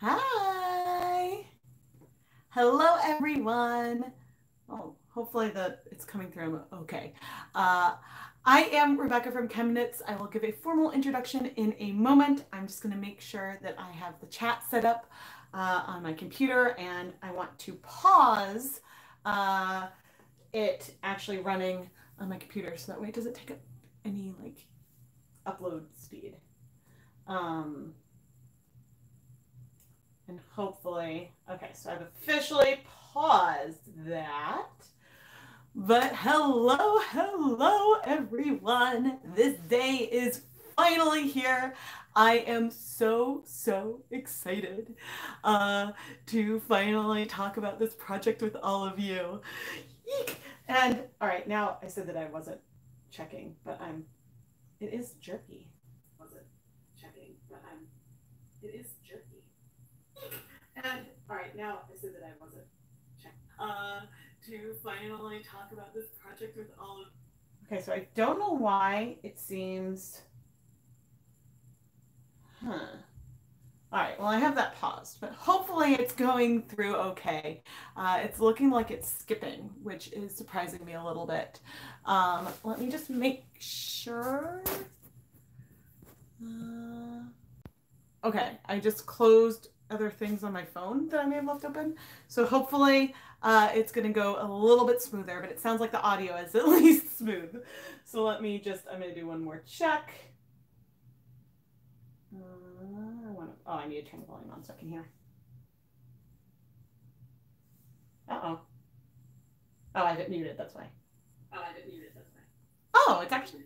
Hi. Hello, everyone. Oh, hopefully the it's coming through okay. Uh, I am Rebecca from ChemKnits. I will give a formal introduction in a moment. I'm just going to make sure that I have the chat set up uh, on my computer and I want to pause uh, it actually running on my computer so that way it doesn't take up any like upload speed. Um, and hopefully, okay, so I've officially paused that. But hello, hello, everyone. This day is finally here. I am so, so excited uh, to finally talk about this project with all of you. Eek! And all right, now I said that I wasn't checking, but I'm, it is jerky. Wasn't checking, but I'm, it is all right, now I said that I wasn't. Uh, to finally talk about this project with all of. Okay, so I don't know why it seems. Huh. All right, well, I have that paused, but hopefully it's going through okay. Uh, it's looking like it's skipping, which is surprising me a little bit. Um, let me just make sure. Uh, okay, I just closed other things on my phone that I may have left open. So hopefully uh, it's going to go a little bit smoother, but it sounds like the audio is at least smooth. So let me just, I'm going to do one more check. Uh, I wanna, oh, I need to turn the volume on so I can hear. Uh-oh. Oh, I didn't mute it, that's why. Oh, I didn't mute it, that's why. Oh, it's actually.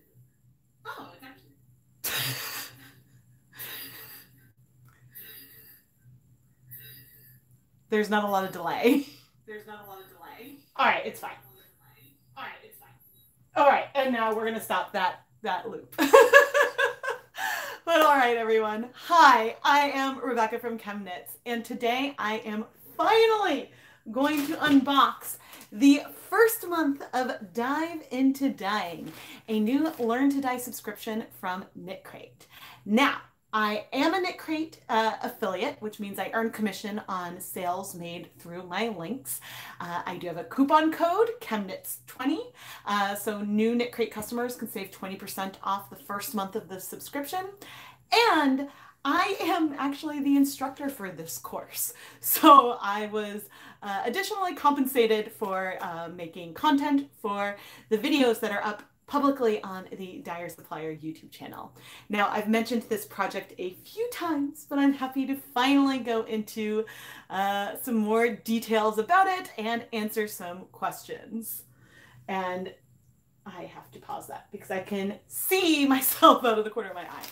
Oh, it's actually. There's not a lot of delay. There's not a lot of delay. All right, it's fine. All right, it's fine. All right, and now we're gonna stop that that loop. but all right, everyone. Hi, I am Rebecca from ChemKnits, and today I am finally going to unbox the first month of Dive into Dyeing, a new Learn to Dye subscription from Knit Crate. Now, I am a Knit Crate uh, affiliate, which means I earn commission on sales made through my links. Uh, I do have a coupon code, ChemKnits20, uh, so new Knit Crate customers can save 20% off the first month of the subscription. And I am actually the instructor for this course. So I was uh, additionally compensated for uh, making content for the videos that are up publicly on the Dyer Supplier YouTube channel. Now, I've mentioned this project a few times, but I'm happy to finally go into uh, some more details about it and answer some questions. And I have to pause that because I can see myself out of the corner of my eye.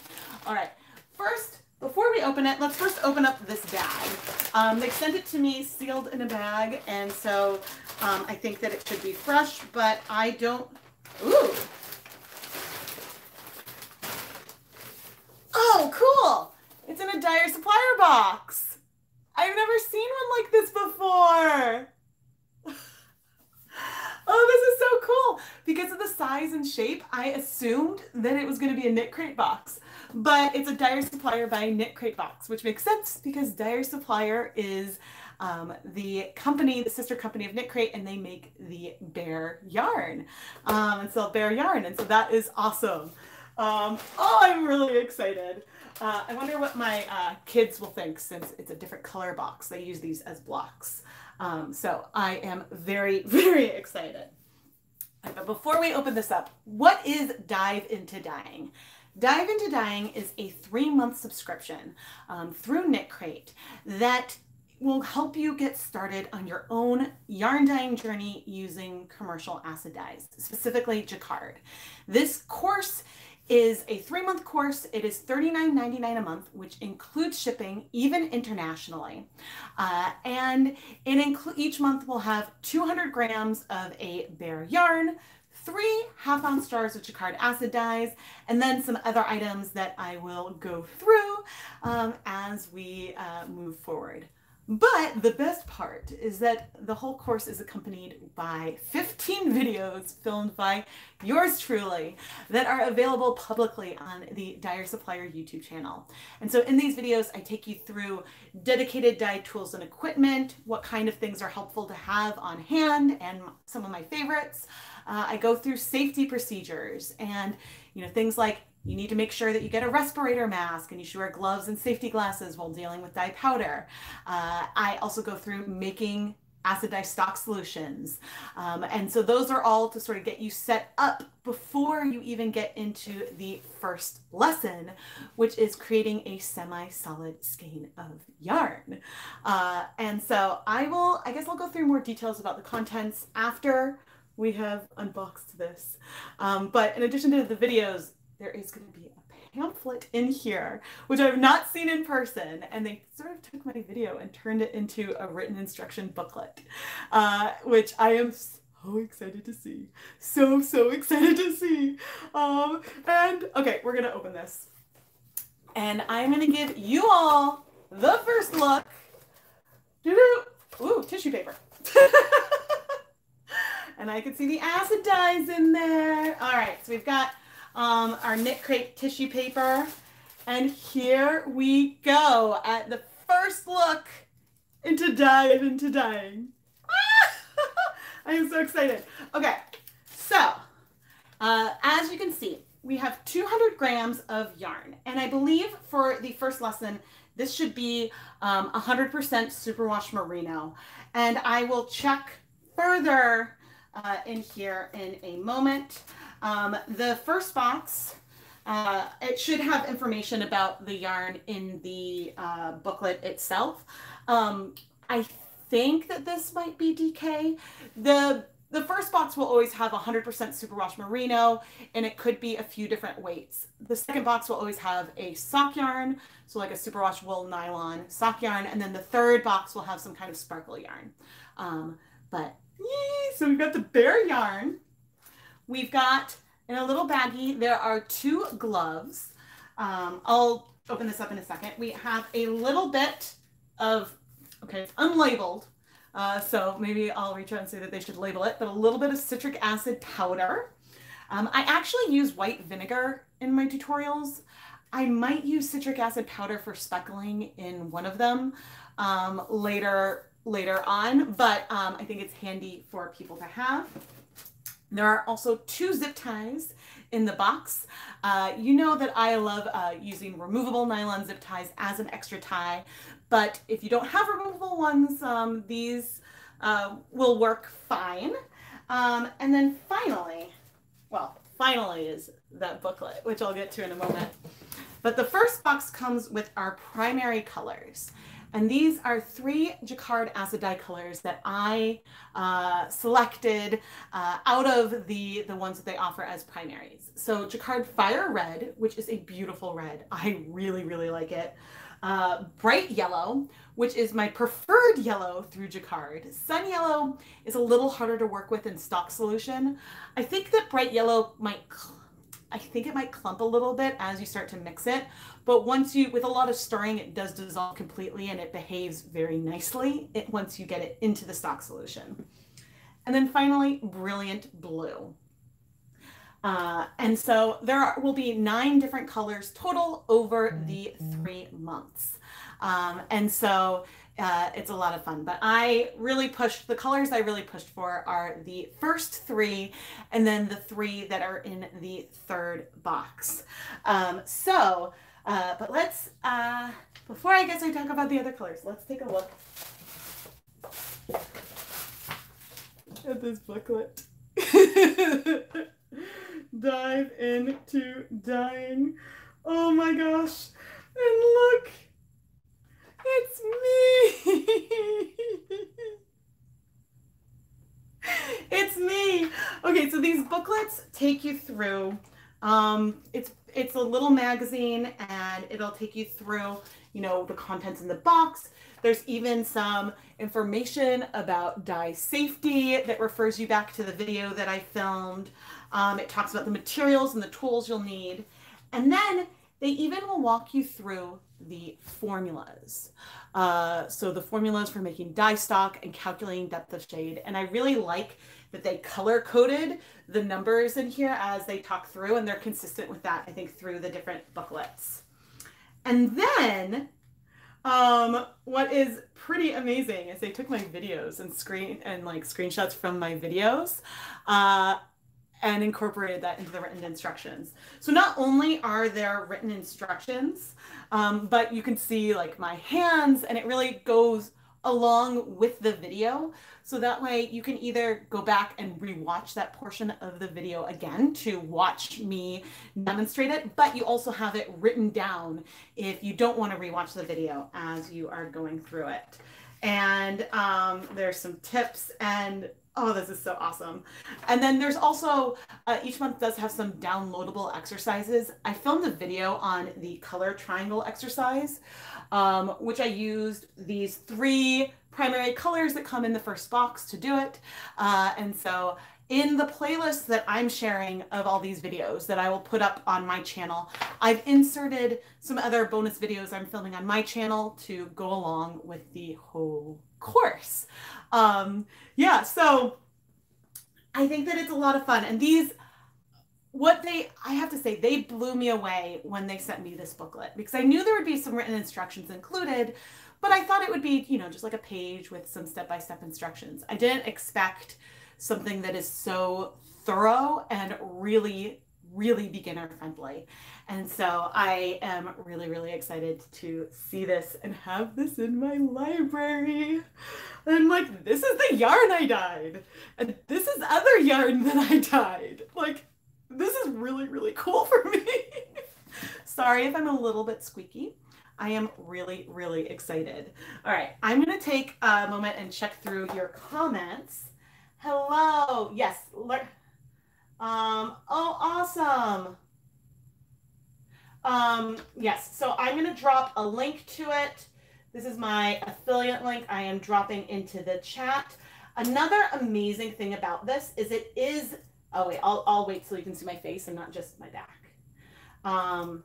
All right, first, before we open it, let's first open up this bag. Um, they sent it to me sealed in a bag, and so um, I think that it should be fresh, but I don't Ooh. Oh, cool. It's in a Dyer Supplier box. I've never seen one like this before. oh, this is so cool. Because of the size and shape, I assumed that it was going to be a Knit Crate box. But it's a Dyer Supplier by Knit Crate box, which makes sense because Dyer Supplier is um, the company, the sister company of Knit Crate, and they make the bare yarn um, and sell bare yarn. And so that is awesome. Um, oh, I'm really excited. Uh, I wonder what my uh, kids will think since it's a different color box. They use these as blocks. Um, so I am very, very excited. But before we open this up, what is Dive Into Dyeing? Dive Into Dyeing is a three month subscription um, through Knit Crate that will help you get started on your own yarn dyeing journey using commercial acid dyes, specifically jacquard. This course is a three month course. It is $39.99 a month, which includes shipping, even internationally. Uh, and it each month will have 200 grams of a bare yarn, three half ounce jars of jacquard acid dyes, and then some other items that I will go through um, as we uh, move forward. But the best part is that the whole course is accompanied by 15 videos filmed by yours truly that are available publicly on the Dyer Supplier YouTube channel. And so in these videos, I take you through dedicated dye tools and equipment, what kind of things are helpful to have on hand, and some of my favorites. Uh, I go through safety procedures and you know things like you need to make sure that you get a respirator mask and you should wear gloves and safety glasses while dealing with dye powder. Uh, I also go through making acid dye stock solutions. Um, and so those are all to sort of get you set up before you even get into the first lesson, which is creating a semi-solid skein of yarn. Uh, and so I will, I guess I'll go through more details about the contents after we have unboxed this. Um, but in addition to the videos, there is going to be a pamphlet in here, which I've not seen in person. And they sort of took my video and turned it into a written instruction booklet, uh, which I am so excited to see. So, so excited to see. Um, and okay, we're going to open this. And I'm going to give you all the first look. Ooh, tissue paper. and I can see the acid dyes in there. All right, so we've got um, our knit crate tissue paper. And here we go at the first look into dye into dyeing. I am so excited. Okay, so uh, as you can see, we have 200 grams of yarn. And I believe for the first lesson, this should be 100% um, superwash merino. And I will check further uh, in here in a moment. Um, the first box, uh, it should have information about the yarn in the uh, booklet itself. Um, I think that this might be DK. The the first box will always have 100% superwash merino and it could be a few different weights. The second box will always have a sock yarn, so like a superwash wool nylon sock yarn, and then the third box will have some kind of sparkle yarn. Um, but yay, so we've got the bare yarn. We've got in a little baggie, there are two gloves. Um, I'll open this up in a second. We have a little bit of, okay, it's unlabeled. Uh, so maybe I'll reach out and say that they should label it, but a little bit of citric acid powder. Um, I actually use white vinegar in my tutorials. I might use citric acid powder for speckling in one of them um, later later on, but um, I think it's handy for people to have. There are also two zip ties in the box. Uh, you know that I love uh, using removable nylon zip ties as an extra tie, but if you don't have removable ones, um, these uh, will work fine. Um, and then finally, well, finally is that booklet, which I'll get to in a moment. But the first box comes with our primary colors. And these are three Jacquard acid dye colors that I uh, selected uh, out of the, the ones that they offer as primaries. So Jacquard Fire Red, which is a beautiful red. I really, really like it. Uh, bright Yellow, which is my preferred yellow through Jacquard. Sun Yellow is a little harder to work with in stock solution. I think that Bright Yellow might I think it might clump a little bit as you start to mix it, but once you, with a lot of stirring, it does dissolve completely and it behaves very nicely once you get it into the stock solution. And then finally, Brilliant Blue. Uh, and so there are, will be nine different colors total over the three months. Um, and so uh, it's a lot of fun. But I really pushed, the colors I really pushed for are the first three and then the three that are in the third box. Um, so, uh, but let's, uh, before I guess I talk about the other colors, let's take a look at this booklet. Dive into dyeing. Oh my gosh. And look, it's me. it's me. Okay, so these booklets take you through. Um, it's it's a little magazine, and it'll take you through, you know, the contents in the box. There's even some information about dye safety that refers you back to the video that I filmed. Um, it talks about the materials and the tools you'll need. And then they even will walk you through the formulas. Uh, so the formulas for making dye stock and calculating depth of shade. And I really like that they color coded the numbers in here as they talk through and they're consistent with that, I think, through the different booklets. And then um, what is pretty amazing is they took my videos and screen and like screenshots from my videos uh, and incorporated that into the written instructions. So not only are there written instructions, um, but you can see like my hands and it really goes along with the video. So that way you can either go back and rewatch that portion of the video again to watch me demonstrate it, but you also have it written down if you don't want to rewatch the video as you are going through it. And um, there's some tips and Oh, this is so awesome. And then there's also, uh, each month does have some downloadable exercises. I filmed a video on the color triangle exercise, um, which I used these three primary colors that come in the first box to do it. Uh, and so in the playlist that I'm sharing of all these videos that I will put up on my channel, I've inserted some other bonus videos I'm filming on my channel to go along with the whole course. Um, yeah, so I think that it's a lot of fun. And these, what they, I have to say, they blew me away when they sent me this booklet because I knew there would be some written instructions included, but I thought it would be, you know, just like a page with some step by step instructions. I didn't expect something that is so thorough and really, really beginner friendly. And so I am really, really excited to see this and have this in my library. And like, this is the yarn I dyed. And this is other yarn that I dyed. Like, this is really, really cool for me. Sorry if I'm a little bit squeaky. I am really, really excited. All right, I'm gonna take a moment and check through your comments. Hello. Yes. Um, oh, awesome. Um, yes. So I'm going to drop a link to it. This is my affiliate link I am dropping into the chat. Another amazing thing about this is it is, oh wait, I'll, I'll wait till you can see my face and not just my back. Um,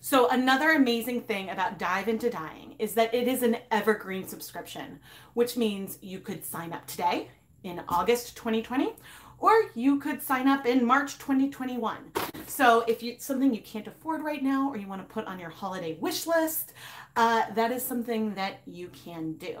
so another amazing thing about Dive into Dyeing is that it is an evergreen subscription, which means you could sign up today in August 2020, or you could sign up in March 2021. So if it's something you can't afford right now, or you want to put on your holiday wish list, uh, that is something that you can do.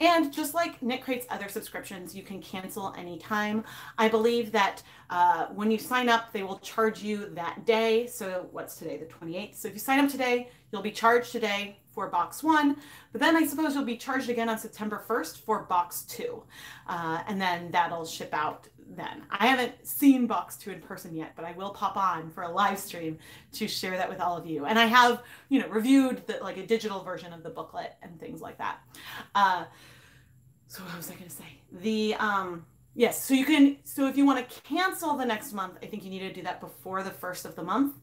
And just like Knit Crate's other subscriptions, you can cancel anytime. I believe that uh, when you sign up, they will charge you that day. So what's today, the 28th? So if you sign up today, you'll be charged today for box one, but then I suppose you'll be charged again on September 1st for box two. Uh, and then that'll ship out then. I haven't seen box two in person yet, but I will pop on for a live stream to share that with all of you. And I have, you know, reviewed the, like a digital version of the booklet and things like that. Uh, so what was I going to say? The, um, yes, so you can, so if you want to cancel the next month, I think you need to do that before the first of the month.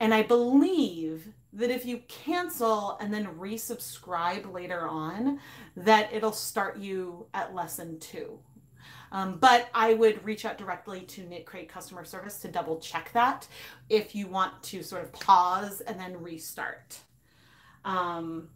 And I believe that if you cancel and then resubscribe later on, that it'll start you at lesson two. Um, but I would reach out directly to Knit Crate customer service to double check that if you want to sort of pause and then restart. Um,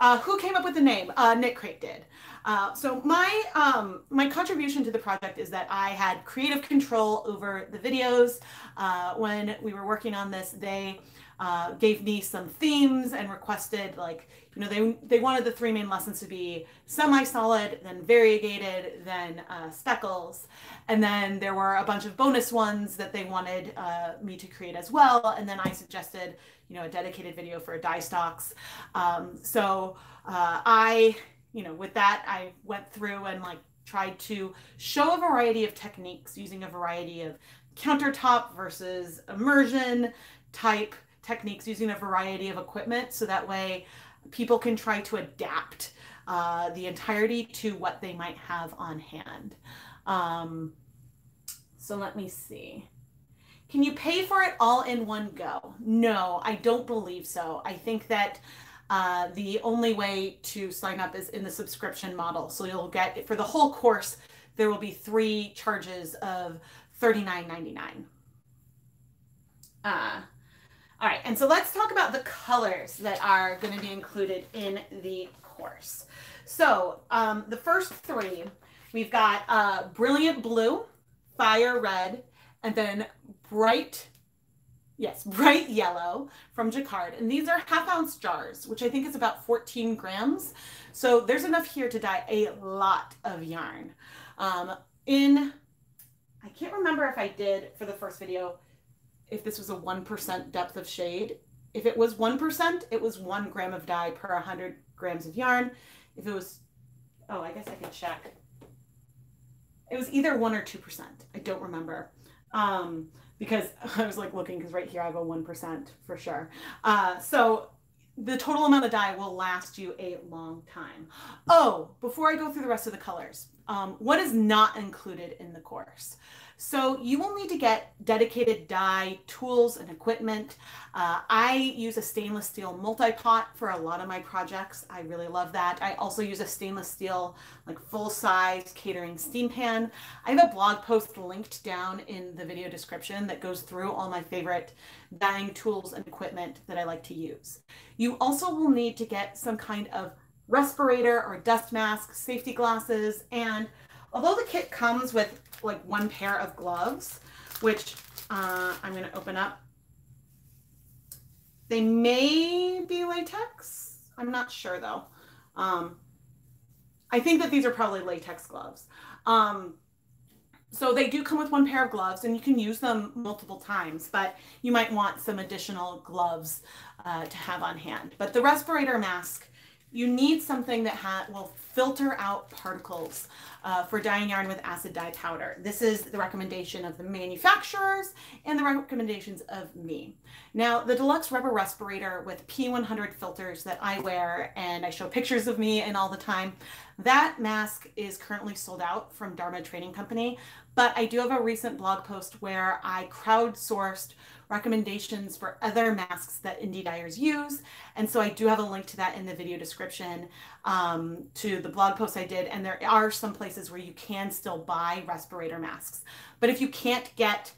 uh, who came up with the name? Uh, Knit Crate did. Uh, so my um, my contribution to the project is that I had creative control over the videos. Uh, when we were working on this, they uh, gave me some themes and requested like you know they they wanted the three main lessons to be semi-solid, then variegated, then uh, speckles, and then there were a bunch of bonus ones that they wanted uh, me to create as well. And then I suggested you know a dedicated video for dye stocks. Um, so I you know, with that, I went through and like tried to show a variety of techniques using a variety of countertop versus immersion type techniques using a variety of equipment so that way people can try to adapt uh, the entirety to what they might have on hand. Um, so let me see. Can you pay for it all in one go? No, I don't believe so. I think that uh, the only way to sign up is in the subscription model. So you'll get, for the whole course, there will be three charges of $39.99. Uh, All right, and so let's talk about the colors that are going to be included in the course. So um, the first three, we've got uh, brilliant blue, fire red, and then bright, yes, bright yellow from Jacquard. And these are half ounce jars, which I think is about 14 grams. So there's enough here to dye a lot of yarn. Um, in, I can't remember if I did for the first video, if this was a 1% depth of shade. If it was 1%, it was one gram of dye per 100 grams of yarn. If it was, oh, I guess I could check. It was either 1 or 2%. I don't remember. Um, because I was like looking because right here I have a 1% for sure. Uh, so the total amount of dye will last you a long time. Oh, before I go through the rest of the colors, um, what is not included in the course? So you will need to get dedicated dye tools and equipment. Uh, I use a stainless steel multi-pot for a lot of my projects. I really love that. I also use a stainless steel like full-size catering steam pan. I have a blog post linked down in the video description that goes through all my favorite dyeing tools and equipment that I like to use. You also will need to get some kind of respirator or dust mask, safety glasses, and although the kit comes with like one pair of gloves, which uh, I'm going to open up. They may be latex. I'm not sure though. Um, I think that these are probably latex gloves. Um, so they do come with one pair of gloves and you can use them multiple times, but you might want some additional gloves uh, to have on hand. But the respirator mask you need something that ha- will filter out particles uh, for dyeing yarn with acid dye powder. This is the recommendation of the manufacturers and the recommendations of me. Now, the deluxe rubber respirator with P100 filters that I wear and I show pictures of me and all the time, that mask is currently sold out from Dharma Trading Company, but I do have a recent blog post where I crowdsourced recommendations for other masks that indie dyers use. And so I do have a link to that in the video description um, to the blog post I did. And there are some places where you can still buy respirator masks. But if you can't get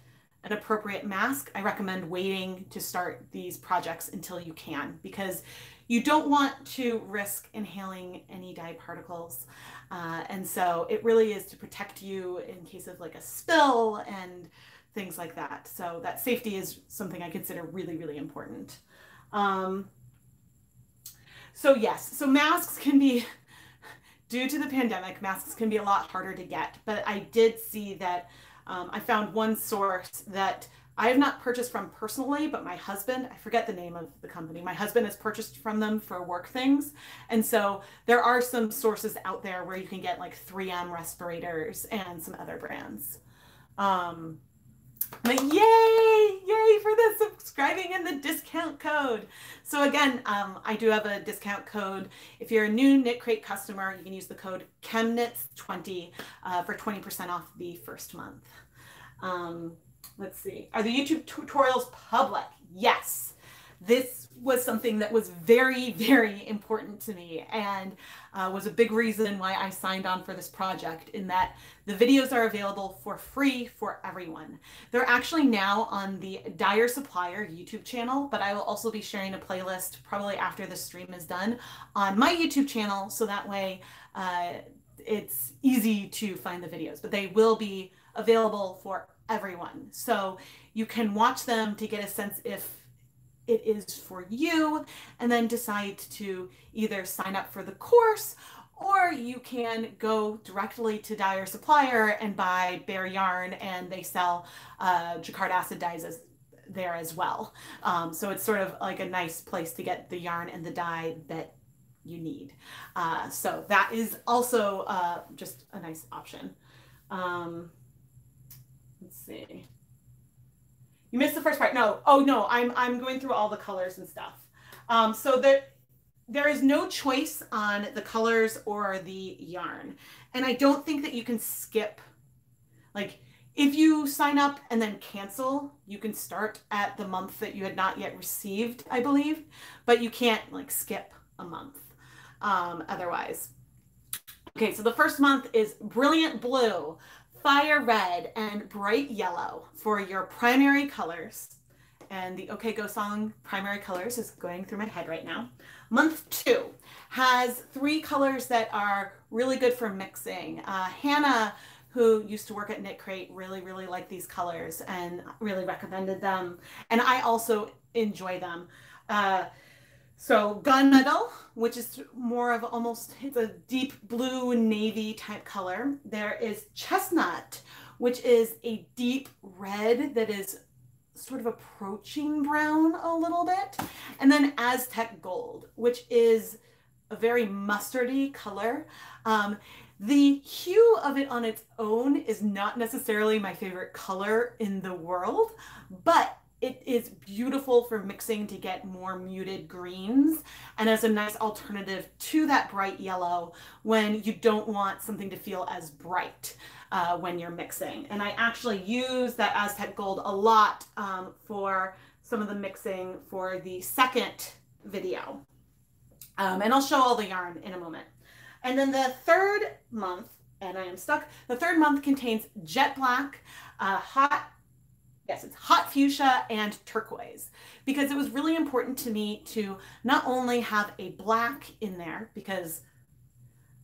an appropriate mask, I recommend waiting to start these projects until you can because you don't want to risk inhaling any dye particles. Uh, and so it really is to protect you in case of like a spill and things like that. So that safety is something I consider really, really important. Um, so yes, so masks can be, due to the pandemic, masks can be a lot harder to get, but I did see that um, I found one source that I have not purchased from personally, but my husband, I forget the name of the company, my husband has purchased from them for work things. And so there are some sources out there where you can get like 3M respirators and some other brands. Um, but yay, yay for the subscribing and the discount code. So again, um, I do have a discount code. If you're a new Knit Crate customer, you can use the code ChemKnits20 uh, for 20% off the first month. Um, let's see. Are the YouTube tutorials public? Yes. This was something that was very, very important to me and uh, was a big reason why I signed on for this project in that the videos are available for free for everyone. They're actually now on the Dyer Supplier YouTube channel, but I will also be sharing a playlist probably after the stream is done on my YouTube channel so that way uh, it's easy to find the videos, but they will be available for everyone. So you can watch them to get a sense if it is for you and then decide to either sign up for the course or you can go directly to Dyer Supplier and buy bare yarn and they sell uh, Jacquard acid dyes as, there as well. Um, so it's sort of like a nice place to get the yarn and the dye that you need. Uh, so that is also uh, just a nice option. Um, let's see. You missed the first part. No. Oh no, I'm I'm going through all the colors and stuff. Um, so there there is no choice on the colors or the yarn. And I don't think that you can skip like if you sign up and then cancel, you can start at the month that you had not yet received, I believe, but you can't like skip a month um, otherwise. Okay, so the first month is Brilliant Blue fire red and bright yellow for your primary colors. and the OK Go song primary colors is going through my head right now. Month two has three colors that are really good for mixing. Uh, Hannah, who used to work at Knit Crate, really, really liked these colors and really recommended them. And I also enjoy them. Uh, so gunmetal, which is more of almost, it's a deep blue navy type color. There is chestnut, which is a deep red that is sort of approaching brown a little bit. And then Aztec gold, which is a very mustardy color. Um, the hue of it on its own is not necessarily my favorite color in the world, but it is beautiful for mixing to get more muted greens and as a nice alternative to that bright yellow when you don't want something to feel as bright uh, when you're mixing. And I actually use that Aztec Gold a lot um, for some of the mixing for the second video. Um, and I'll show all the yarn in a moment. And then the third month, and I am stuck, the third month contains jet black, uh, hot Yes, it's hot fuchsia and turquoise because it was really important to me to not only have a black in there because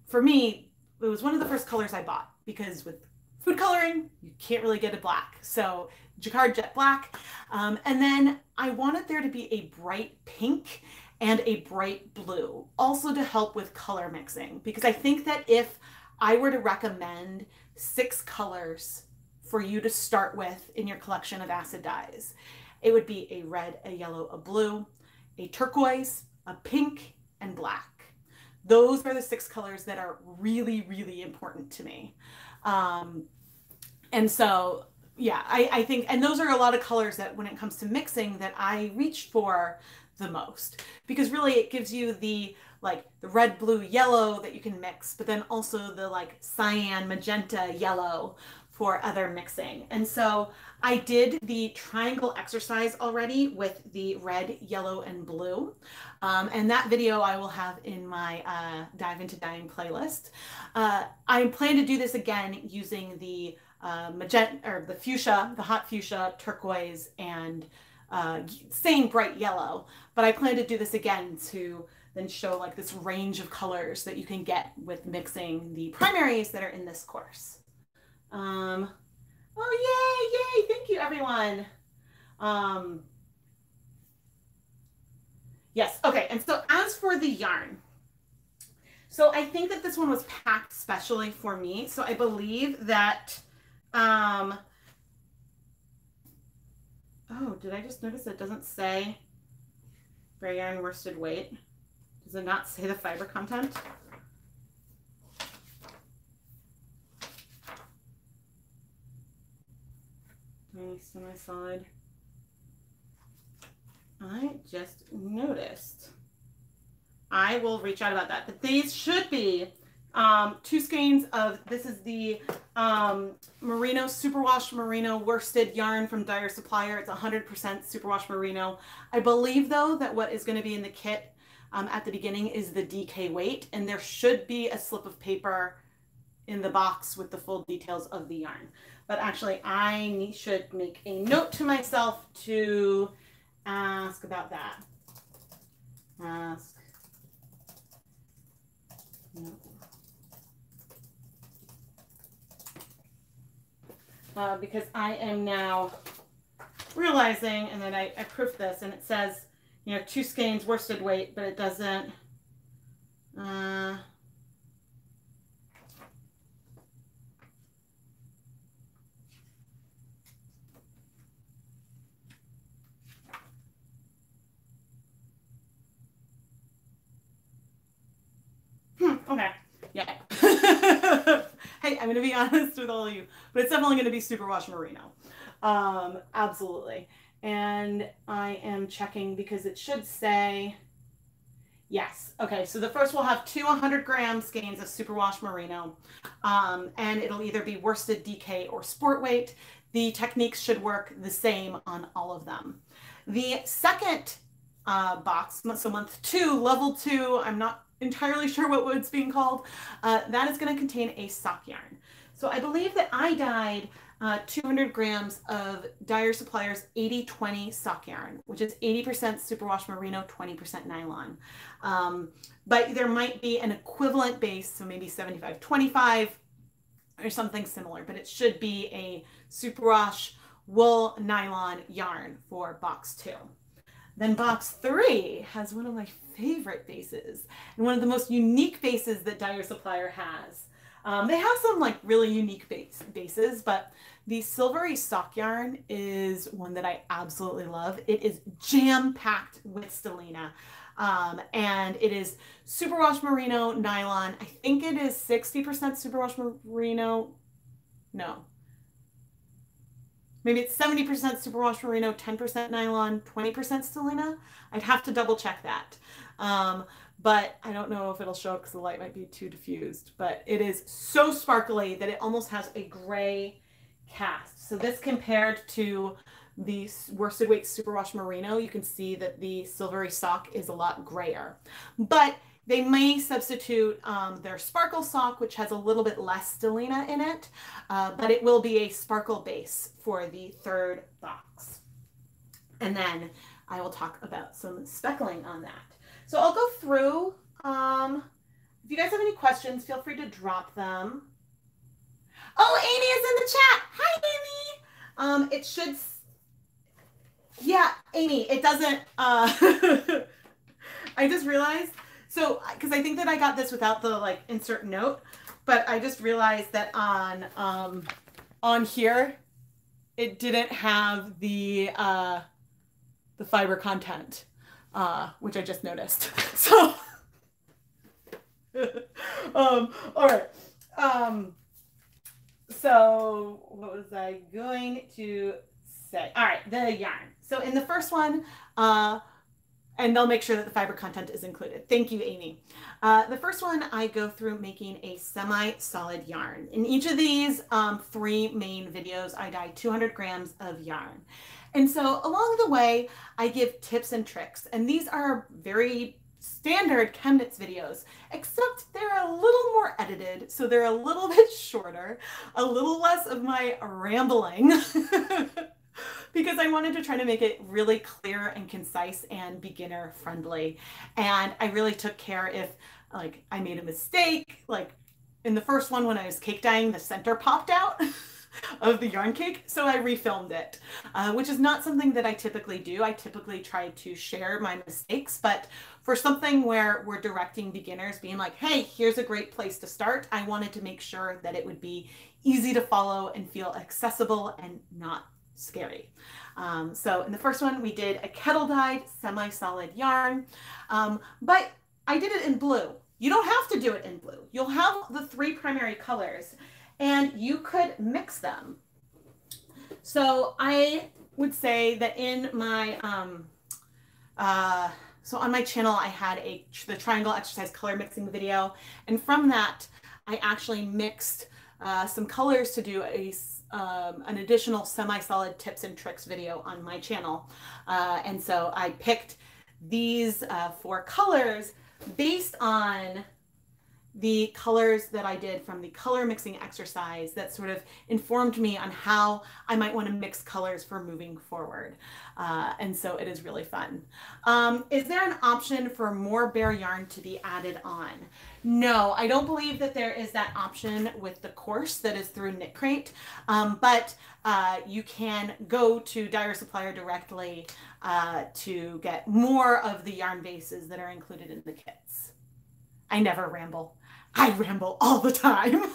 for me, it was one of the first colors I bought because with food coloring, you can't really get a black. So Jacquard Jet Black. Um, and then I wanted there to be a bright pink and a bright blue also to help with color mixing because I think that if I were to recommend six colors for you to start with in your collection of acid dyes. It would be a red, a yellow, a blue, a turquoise, a pink, and black. Those are the six colors that are really, really important to me. Um, and so, yeah, I, I think, and those are a lot of colors that when it comes to mixing that I reach for the most because really it gives you the like the red, blue, yellow that you can mix, but then also the like cyan, magenta, yellow for other mixing. And so I did the triangle exercise already with the red, yellow, and blue. Um, and that video I will have in my uh, Dive into Dyeing playlist. Uh, I plan to do this again using the uh, magenta or the fuchsia, the hot fuchsia, turquoise, and uh, same bright yellow. But I plan to do this again to then show like this range of colors that you can get with mixing the primaries that are in this course. Um, oh, yay, yay. Thank you, everyone. Um, yes. Okay. And so as for the yarn, so I think that this one was packed specially for me. So I believe that, um, oh, did I just notice it doesn't say bare yarn worsted weight? Does it not say the fiber content? Nice to my side. I just noticed. I will reach out about that. But these should be um, two skeins of, this is the um, Merino Superwash Merino worsted yarn from Dyer Supplier. It's 100% Superwash Merino. I believe though that what is going to be in the kit um, at the beginning is the DK weight and there should be a slip of paper in the box with the full details of the yarn. But actually, I should make a note to myself to ask about that. Ask. No. Uh, because I am now realizing, and then I, I proofed this, and it says, you know, two skeins worsted weight, but it doesn't. Uh, Okay. Yeah. hey, I'm going to be honest with all of you, but it's definitely going to be Superwash Merino. Um, absolutely. And I am checking because it should say, yes. Okay, so the first will have two 100 gram skeins of Superwash Merino, um, and it'll either be worsted DK or sport weight. The techniques should work the same on all of them. The second uh, box, so month two, level two, I'm not entirely sure what wood's being called. Uh, that is going to contain a sock yarn. So I believe that I dyed uh, 200 grams of Dyer Suppliers 80-20 sock yarn, which is 80% superwash merino, 20% nylon. Um, but there might be an equivalent base, so maybe 75-25 or something similar, but it should be a superwash wool nylon yarn for box two. Then box three has one of my favorite bases and one of the most unique bases that Dyer Supplier has. Um, they have some like really unique base, bases, but the silvery sock yarn is one that I absolutely love. It is jam packed with stellina. Um, and it is superwash merino nylon. I think it is 60% superwash merino. No. Maybe it's 70% superwash merino, 10% nylon, 20% stellina. I'd have to double check that. Um, but I don't know if it'll show because the light might be too diffused. But it is so sparkly that it almost has a gray cast. So this compared to the worsted weight superwash merino, you can see that the silvery sock is a lot grayer. But they may substitute um, their sparkle sock, which has a little bit less stellina in it, uh, but it will be a sparkle base for the third box. And then I will talk about some speckling on that. So I'll go through. Um, if you guys have any questions, feel free to drop them. Oh, Amy is in the chat. Hi, Amy. Um, it should. Yeah, Amy, it doesn't. Uh, I just realized. So, because I think that I got this without the like insert note, but I just realized that on um, on here, it didn't have the uh, the fiber content uh, which I just noticed. So, um, all right. Um, so what was I going to say? All right, the yarn. So in the first one, uh, and they'll make sure that the fiber content is included. Thank you, Amy. Uh, the first one, I go through making a semi-solid yarn. In each of these um, three main videos, I dye 200 grams of yarn. And so along the way, I give tips and tricks. And these are very standard ChemKnits videos, except they're a little more edited. So they're a little bit shorter, a little less of my rambling. because I wanted to try to make it really clear and concise and beginner friendly. And I really took care if like I made a mistake, like in the first one when I was cake dyeing, the center popped out. of the yarn cake, so I refilmed it, uh, which is not something that I typically do. I typically try to share my mistakes, but for something where we're directing beginners, being like, hey, here's a great place to start, I wanted to make sure that it would be easy to follow and feel accessible and not scary. Um, so in the first one, we did a kettle dyed semi-solid yarn, um, but I did it in blue. You don't have to do it in blue. You'll have the three primary colors and you could mix them. So I would say that in my, um, uh, so on my channel, I had a the triangle exercise color mixing video. And from that, I actually mixed uh, some colors to do a, um, an additional semi-solid tips and tricks video on my channel. Uh, and so I picked these uh, four colors based on the colors that I did from the color mixing exercise that sort of informed me on how I might want to mix colors for moving forward. Uh, and so it is really fun. Um, is there an option for more bare yarn to be added on? No, I don't believe that there is that option with the course that is through Knit Crate, um, but uh, you can go to Dyer Supplier directly uh, to get more of the yarn bases that are included in the kits. I never ramble. I ramble all the time.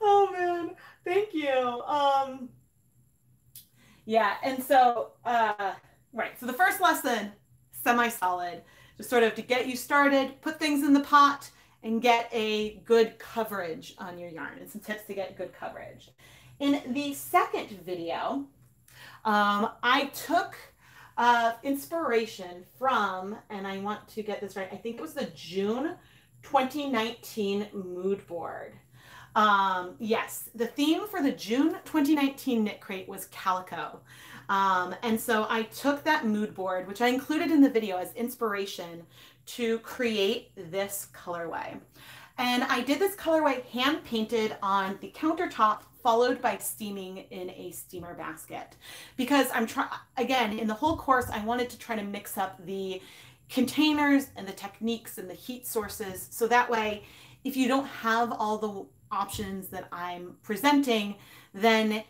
oh man, thank you. Um, yeah, and so uh, right. So the first lesson, semi-solid, just sort of to get you started, put things in the pot, and get a good coverage on your yarn, and some tips to get good coverage. In the second video, um, I took uh, inspiration from, and I want to get this right, I think it was the June 2019 mood board. Um, yes, the theme for the June 2019 Knit Crate was calico. Um, and so I took that mood board, which I included in the video as inspiration to create this colorway. And I did this colorway hand painted on the countertop followed by steaming in a steamer basket. Because I'm trying again in the whole course I wanted to try to mix up the containers and the techniques and the heat sources. So that way if you don't have all the options that I'm presenting then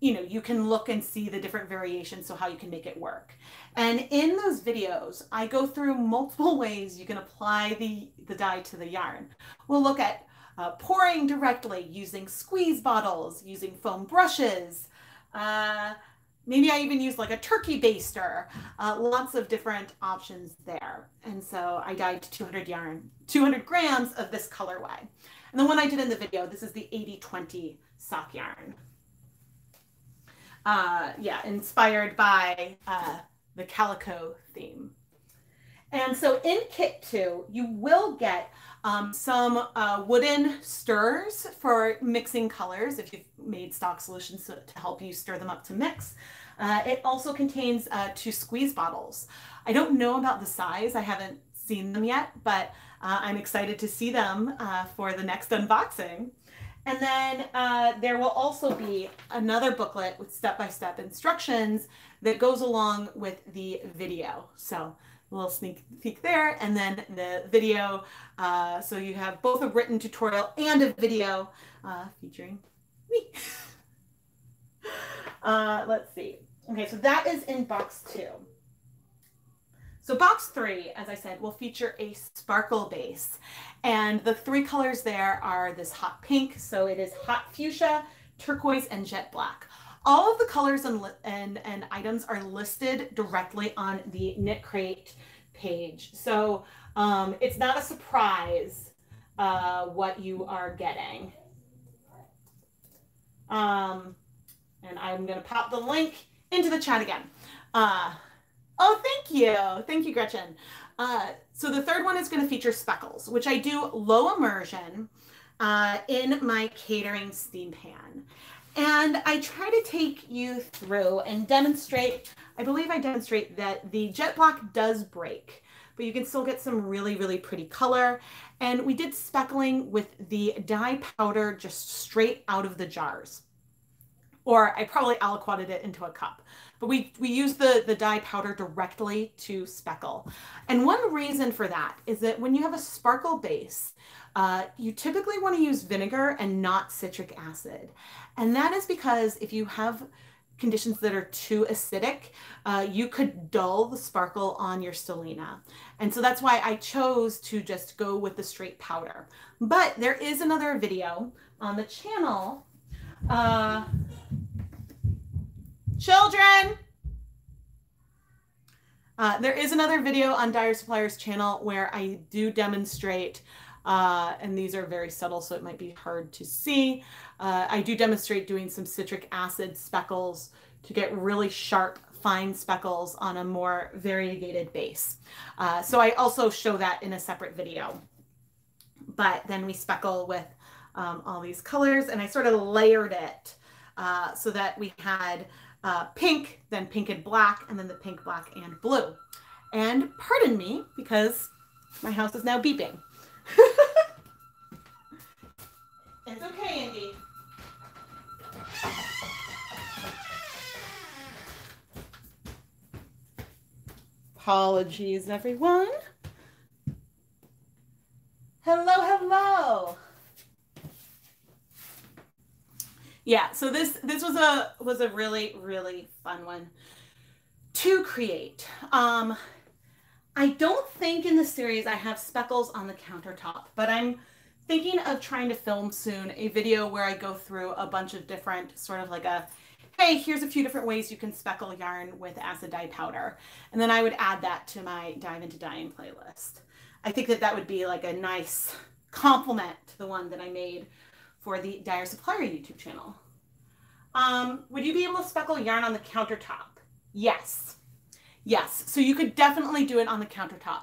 you know you can look and see the different variations so how you can make it work and in those videos I go through multiple ways you can apply the the dye to the yarn we'll look at uh, pouring directly using squeeze bottles, using foam brushes. Uh, maybe I even use like a turkey baster. Uh, lots of different options there. And so I dyed 200 yarn, 200 grams of this colorway. And the one I did in the video, this is the 80-20 sock yarn. Uh, yeah, inspired by uh, the calico theme. And so in kit two, you will get um, some uh, wooden stirrers for mixing colors if you've made stock solutions to, to help you stir them up to mix. Uh, it also contains uh, two squeeze bottles. I don't know about the size, I haven't seen them yet, but uh, I'm excited to see them uh, for the next unboxing. And then uh, there will also be another booklet with step-by-step instructions that goes along with the video. So a little sneak peek there, and then the video. Uh, so you have both a written tutorial and a video uh, featuring me. uh, let's see. Okay, so that is in box two. So box three, as I said, will feature a sparkle base. And the three colors there are this hot pink, so it is hot fuchsia, turquoise, and jet black. All of the colors and, and, and items are listed directly on the Knit Crate page. So um, it's not a surprise uh, what you are getting. Um, and I'm going to pop the link into the chat again. Uh, oh, thank you. Thank you, Gretchen. Uh, so the third one is going to feature speckles, which I do low immersion uh, in my catering steam pan. And I try to take you through and demonstrate, I believe I demonstrate that the jet black does break, but you can still get some really, really pretty color. And we did speckling with the dye powder just straight out of the jars. Or I probably aliquoted it into a cup. But we, we use the, the dye powder directly to speckle. And one reason for that is that when you have a sparkle base, uh, you typically want to use vinegar and not citric acid. And that is because if you have conditions that are too acidic, uh, you could dull the sparkle on your stellina. And so that's why I chose to just go with the straight powder. But there is another video on the channel. Uh, children! Uh, there is another video on Dyer Supplier's channel where I do demonstrate uh, and these are very subtle, so it might be hard to see. Uh, I do demonstrate doing some citric acid speckles to get really sharp, fine speckles on a more variegated base. Uh, so I also show that in a separate video. But then we speckle with um, all these colors, and I sort of layered it uh, so that we had uh, pink, then pink and black, and then the pink, black, and blue. And pardon me, because my house is now beeping. it's okay, Indy. Apologies, everyone. Hello, hello. Yeah, so this this was a was a really really fun one to create. Um, I don't think in the series I have speckles on the countertop, but I'm thinking of trying to film soon a video where I go through a bunch of different sort of like a, hey, here's a few different ways you can speckle yarn with acid dye powder. And then I would add that to my Dive into Dyeing playlist. I think that that would be like a nice complement to the one that I made for the Dyer Supplier YouTube channel. Um, would you be able to speckle yarn on the countertop? Yes. Yes, so you could definitely do it on the countertop.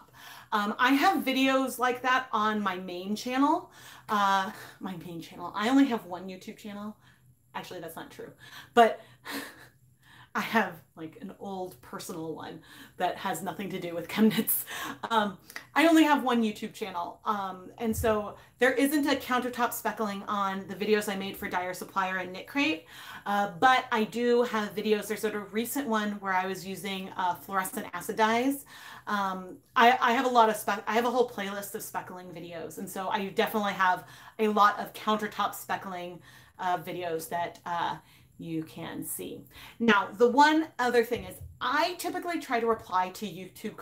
Um, I have videos like that on my main channel. Uh, my main channel. I only have one YouTube channel. Actually, that's not true. But I have like an old personal one that has nothing to do with ChemKnits. Um, I only have one YouTube channel. Um, and so there isn't a countertop speckling on the videos I made for Dyer Supplier and Knit Crate. Uh, but I do have videos. There's sort of a recent one where I was using uh, fluorescent acid dyes. Um, I, I, have a lot of spec. I have a whole playlist of speckling videos. And so I definitely have a lot of countertop speckling uh, videos that uh, you can see. Now, the one other thing is I typically try to reply to YouTube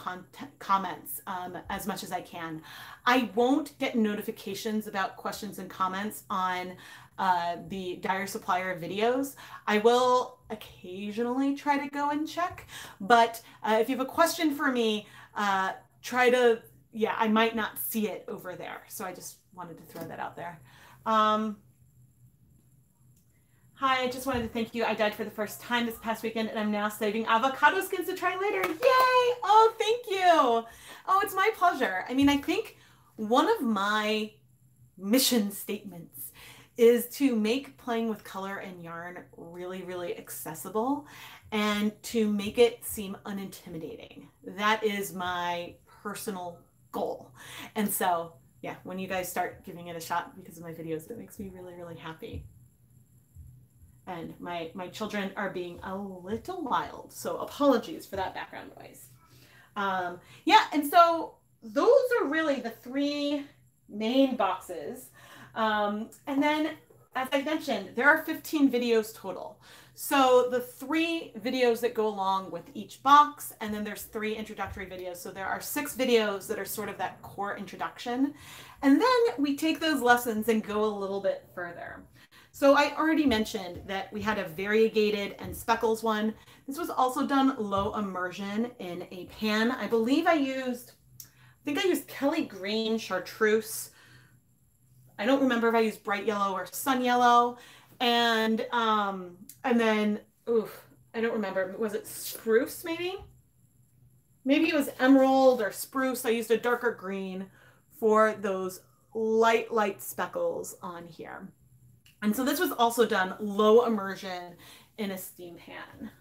comments um, as much as I can. I won't get notifications about questions and comments on uh, the Dyer Supplier videos. I will occasionally try to go and check, but uh, if you have a question for me, uh, try to, yeah, I might not see it over there. So I just wanted to throw that out there. Um, Hi, I just wanted to thank you. I dyed for the first time this past weekend and I'm now saving avocado skins to try later. Yay! Oh, thank you. Oh, it's my pleasure. I mean, I think one of my mission statements is to make playing with color and yarn really, really accessible and to make it seem unintimidating. That is my personal goal. And so, yeah, when you guys start giving it a shot because of my videos, it makes me really, really happy and my my children are being a little wild so apologies for that background noise. Um, yeah and so those are really the three main boxes. Um, and then as i mentioned there are 15 videos total. So the three videos that go along with each box and then there's three introductory videos. So there are six videos that are sort of that core introduction. And then we take those lessons and go a little bit further so I already mentioned that we had a variegated and speckles one. This was also done low immersion in a pan. I believe I used, I think I used Kelly Green Chartreuse. I don't remember if I used bright yellow or sun yellow. And, um, and then, oof, I don't remember. Was it spruce maybe? Maybe it was emerald or spruce. I used a darker green for those light, light speckles on here. And so this was also done low immersion in a steam pan.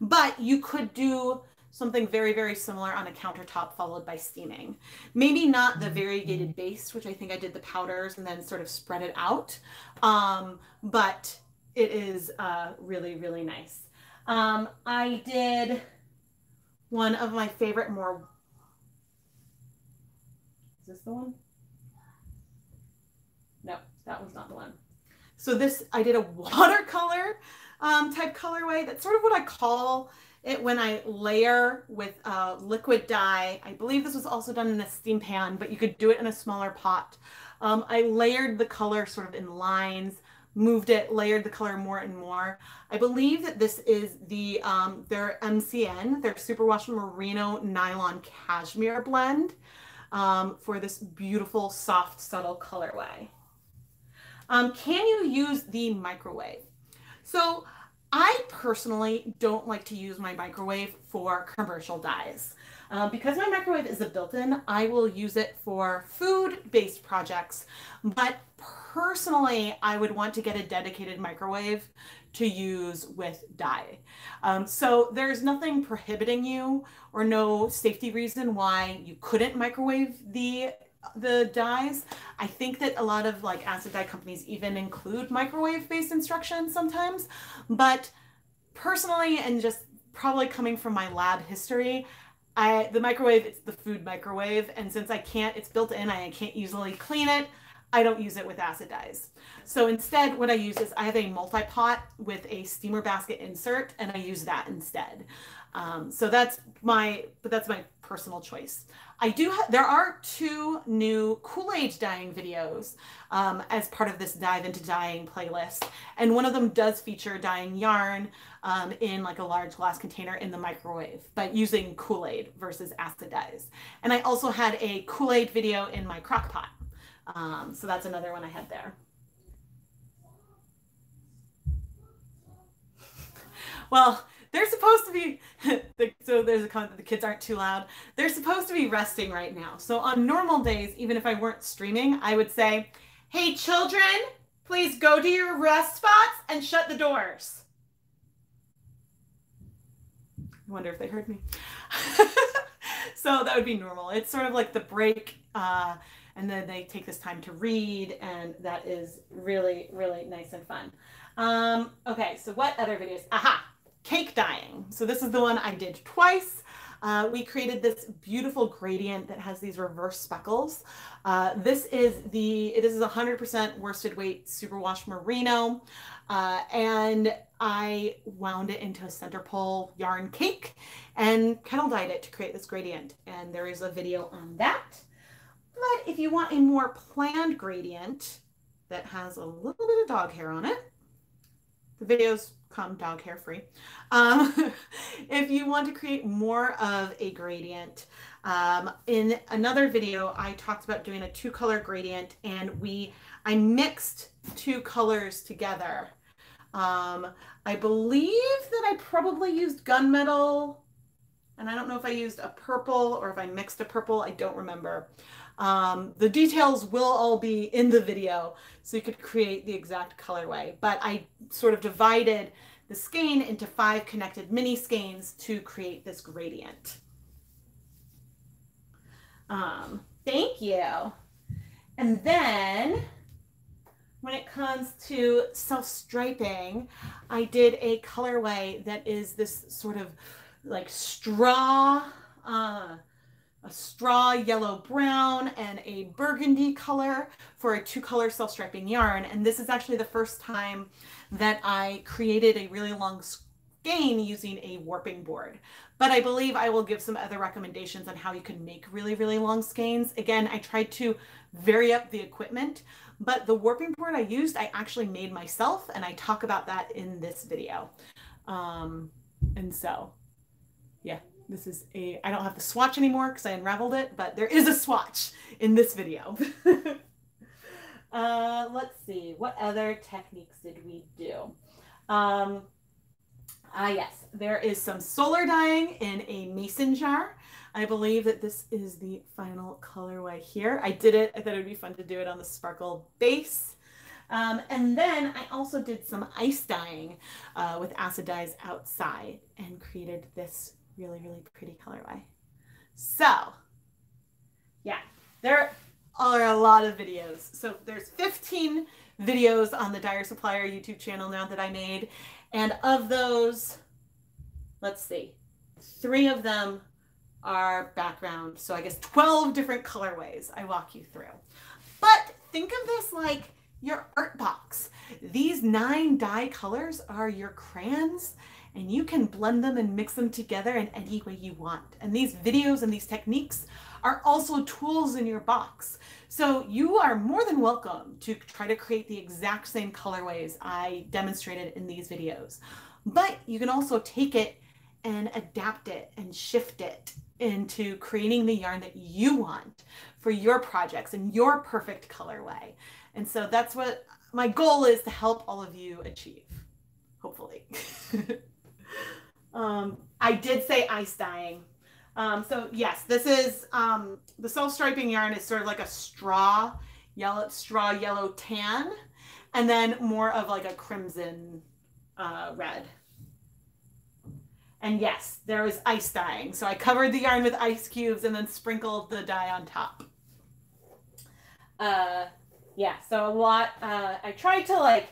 But you could do something very, very similar on a countertop followed by steaming. Maybe not the variegated base, which I think I did the powders and then sort of spread it out. Um, but it is uh, really, really nice. Um, I did one of my favorite more, is this the one? No, that one's not the one. So this, I did a watercolor um, type colorway. That's sort of what I call it when I layer with uh, liquid dye. I believe this was also done in a steam pan, but you could do it in a smaller pot. Um, I layered the color sort of in lines, moved it, layered the color more and more. I believe that this is the um, their MCN, their Superwash Merino Nylon Cashmere blend um, for this beautiful, soft, subtle colorway. Um, can you use the microwave? So I personally don't like to use my microwave for commercial dyes. Uh, because my microwave is a built-in, I will use it for food-based projects, but personally, I would want to get a dedicated microwave to use with dye. Um, so there's nothing prohibiting you or no safety reason why you couldn't microwave the the dyes. I think that a lot of like acid dye companies even include microwave based instructions sometimes. But personally, and just probably coming from my lab history, I the microwave it's the food microwave, and since I can't, it's built in, I can't easily clean it. I don't use it with acid dyes. So instead, what I use is I have a multi-pot with a steamer basket insert, and I use that instead. Um, so that's my, but that's my personal choice. I do, ha- there are two new Kool-Aid dyeing videos um, as part of this dive into dyeing playlist. And one of them does feature dyeing yarn um, in like a large glass container in the microwave, but using Kool-Aid versus acid dyes. And I also had a Kool-Aid video in my crock pot. Um, so that's another one I had there. well, they're supposed to be so there's a comment that the kids aren't too loud they're supposed to be resting right now so on normal days even if i weren't streaming i would say hey children please go to your rest spots and shut the doors I wonder if they heard me. so that would be normal. It's sort of like the break, uh, and then they take this time to read, and that is really, really nice and fun. Um, okay, so what other videos? Aha, cake dyeing. So this is the one I did twice. Uh, we created this beautiful gradient that has these reverse speckles. Uh, this is the, this is 100% worsted weight superwash merino. Uh, and I wound it into a center pull yarn cake and kettle dyed it to create this gradient. And there is a video on that. But if you want a more planned gradient that has a little bit of dog hair on it, the videos come dog hair free. Um, if you want to create more of a gradient, um, in another video, I talked about doing a two color gradient and we, I mixed two colors together. Um, I believe that I probably used gunmetal and I don't know if I used a purple or if I mixed a purple, I don't remember. Um, the details will all be in the video so you could create the exact colorway, but I sort of divided the skein into five connected mini skeins to create this gradient. Um, thank you. And then when it comes to self-striping, I did a colorway that is this sort of like straw, uh, a straw yellow brown and a burgundy color for a two color self-striping yarn. And this is actually the first time that I created a really long skein using a warping board. But I believe I will give some other recommendations on how you can make really, really long skeins. Again, I tried to vary up the equipment, but the warping board I used, I actually made myself, and I talk about that in this video. Um, and so, yeah, this is a, I don't have the swatch anymore because I unraveled it, but there is a swatch in this video. uh, let's see, what other techniques did we do? Um, Ah, uh, yes, there is some solar dyeing in a mason jar. I believe that this is the final colorway here. I did it. I thought it would be fun to do it on the sparkle base. Um, and then I also did some ice dyeing uh, with acid dyes outside and created this really, really pretty colorway. So yeah, there are a lot of videos. So there's 15 videos on the Dyer Supplier YouTube channel now that I made. And of those, let's see, three of them are background. So I guess 12 different colorways I walk you through. But think of this like your art box. These nine dye colors are your crayons and you can blend them and mix them together in any way you want. And these videos and these techniques are also tools in your box. So you are more than welcome to try to create the exact same colorways I demonstrated in these videos. But you can also take it and adapt it and shift it into creating the yarn that you want for your projects and your perfect colorway. And so that's what my goal is to help all of you achieve, hopefully. um, I did say ice dyeing. Um, so yes, this is um, the self-striping yarn is sort of like a straw yellow, straw yellow tan, and then more of like a crimson uh, red. And yes, there was ice dyeing. So I covered the yarn with ice cubes and then sprinkled the dye on top. Uh, yeah, so a lot, uh, I tried to like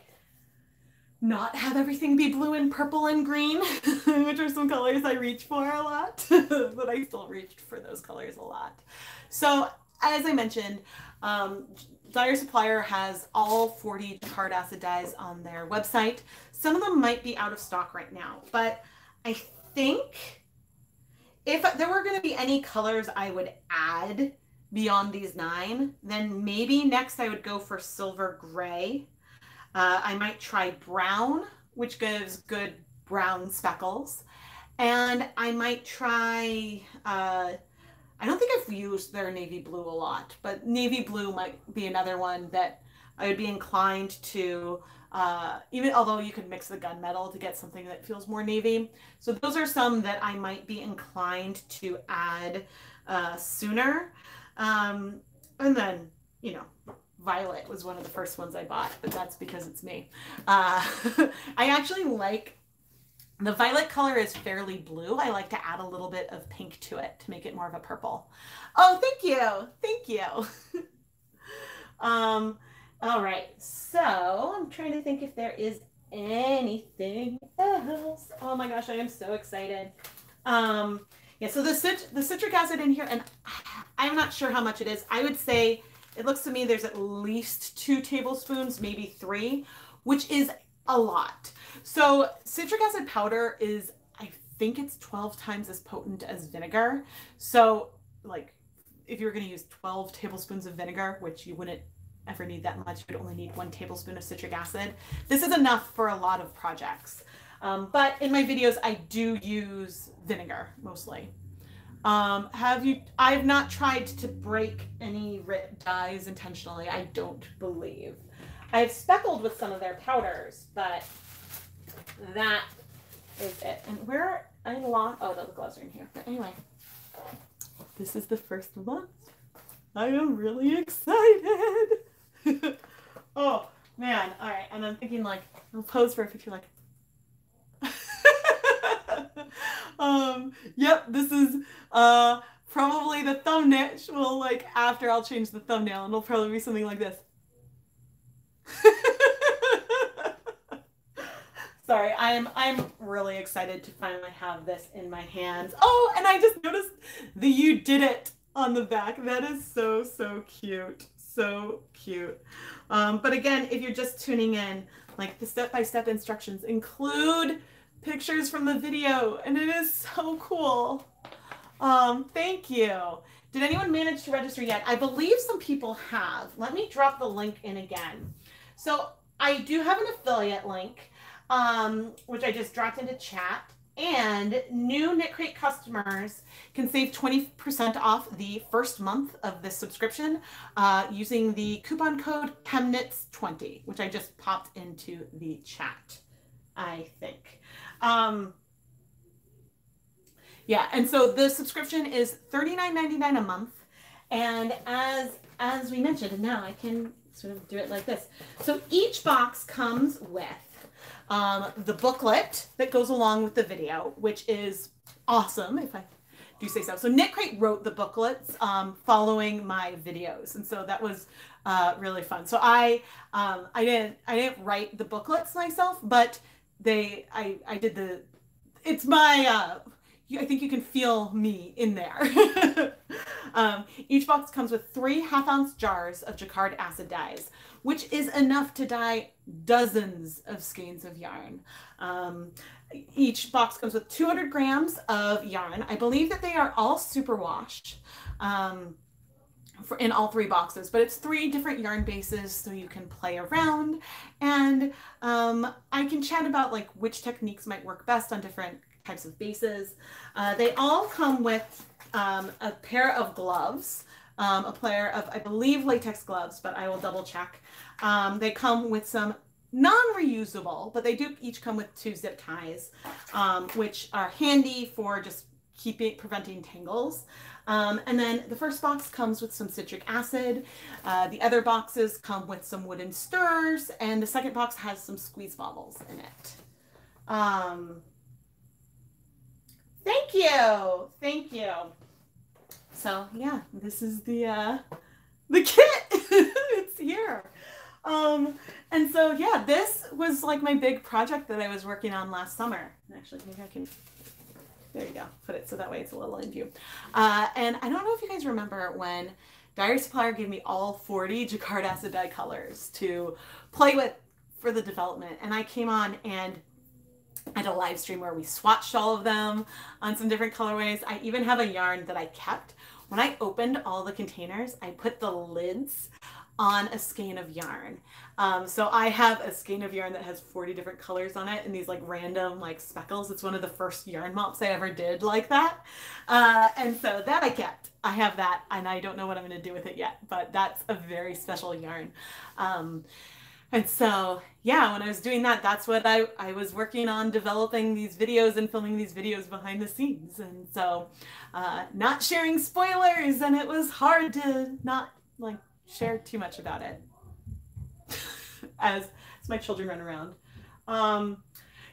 not have everything be blue and purple and green, which are some colors I reach for a lot, but I still reached for those colors a lot. So as I mentioned, um, Dyer Supplier has all 40 hard acid dyes on their website. Some of them might be out of stock right now, but I think if there were going to be any colors I would add beyond these nine, then maybe next I would go for silver gray uh, I might try brown, which gives good brown speckles. And I might try, uh, I don't think I've used their navy blue a lot, but navy blue might be another one that I would be inclined to, uh, even although you could mix the gunmetal to get something that feels more navy. So those are some that I might be inclined to add uh, sooner. Um, and then, you know, Violet was one of the first ones I bought, but that's because it's me. Uh, I actually like The violet color is fairly blue. I like to add a little bit of pink to it to make it more of a purple. Oh, thank you. Thank you. um, all right. So I'm trying to think if there is anything else. Oh my gosh, I am so excited. Um, yeah, so the, cit the citric acid in here, and I'm not sure how much it is. I would say it looks to me there's at least two tablespoons, maybe three, which is a lot. So citric acid powder is, I think it's 12 times as potent as vinegar. So like if you're going to use 12 tablespoons of vinegar, which you wouldn't ever need that much, you'd only need one tablespoon of citric acid. This is enough for a lot of projects. Um, but in my videos, I do use vinegar mostly. Um, have you, I've not tried to break any dyes intentionally. I don't believe. I've speckled with some of their powders, but that is it. And where I lost, oh, the gloves are in here. But anyway, this is the first month. I am really excited. oh man, all right. And I'm thinking like, I'll pose for a picture like, um, yep, this is uh probably the thumbnail. Well, like after I'll change the thumbnail, and it'll probably be something like this. Sorry, I am I'm really excited to finally have this in my hands. Oh, and I just noticed the you did it on the back. That is so so cute. So cute. Um, but again, if you're just tuning in, like the step-by-step -step instructions include pictures from the video, and it is so cool. Um, thank you. Did anyone manage to register yet? I believe some people have. Let me drop the link in again. So I do have an affiliate link, um, which I just dropped into chat. And new Knit Crate customers can save 20% off the first month of this subscription uh, using the coupon code ChemKnits20, which I just popped into the chat, I think. Um, yeah, and so the subscription is $39.99 a month. And as as we mentioned, and now I can sort of do it like this. So each box comes with um, the booklet that goes along with the video, which is awesome if I do say so. So Knit Crate wrote the booklets um, following my videos, and so that was uh, really fun. So I um, I didn't I didn't write the booklets myself, but they I I did the it's my uh I think you can feel me in there. um, each box comes with three half ounce jars of Jacquard acid dyes, which is enough to dye dozens of skeins of yarn. Um, each box comes with 200 grams of yarn. I believe that they are all superwash. Um, for, in all three boxes, but it's three different yarn bases so you can play around and um, I can chat about like which techniques might work best on different types of bases. Uh, they all come with um, a pair of gloves, um, a pair of, I believe, latex gloves, but I will double check. Um, they come with some non-reusable, but they do each come with two zip ties, um, which are handy for just keeping preventing tangles. Um, and then the first box comes with some citric acid. Uh, the other boxes come with some wooden stirrers, and the second box has some squeeze bottles in it. Um, thank you, thank you. So yeah, this is the uh, the kit. it's here. Um, and so yeah, this was like my big project that I was working on last summer. Actually, maybe I can there you go. Put it so that way it's a little in view. Uh, and I don't know if you guys remember when Dyer Supplier gave me all 40 Jacquard acid dye colors to play with for the development. And I came on and I did a live stream where we swatched all of them on some different colorways. I even have a yarn that I kept. When I opened all the containers, I put the lids on a skein of yarn. Um, so I have a skein of yarn that has 40 different colors on it and these like random like speckles. It's one of the first yarn mops I ever did like that. Uh, and so that I kept. I have that and I don't know what I'm going to do with it yet, but that's a very special yarn. Um, and so, yeah, when I was doing that, that's what I, I was working on developing these videos and filming these videos behind the scenes. And so, uh, not sharing spoilers, and it was hard to not like share too much about it as, as my children run around. Um,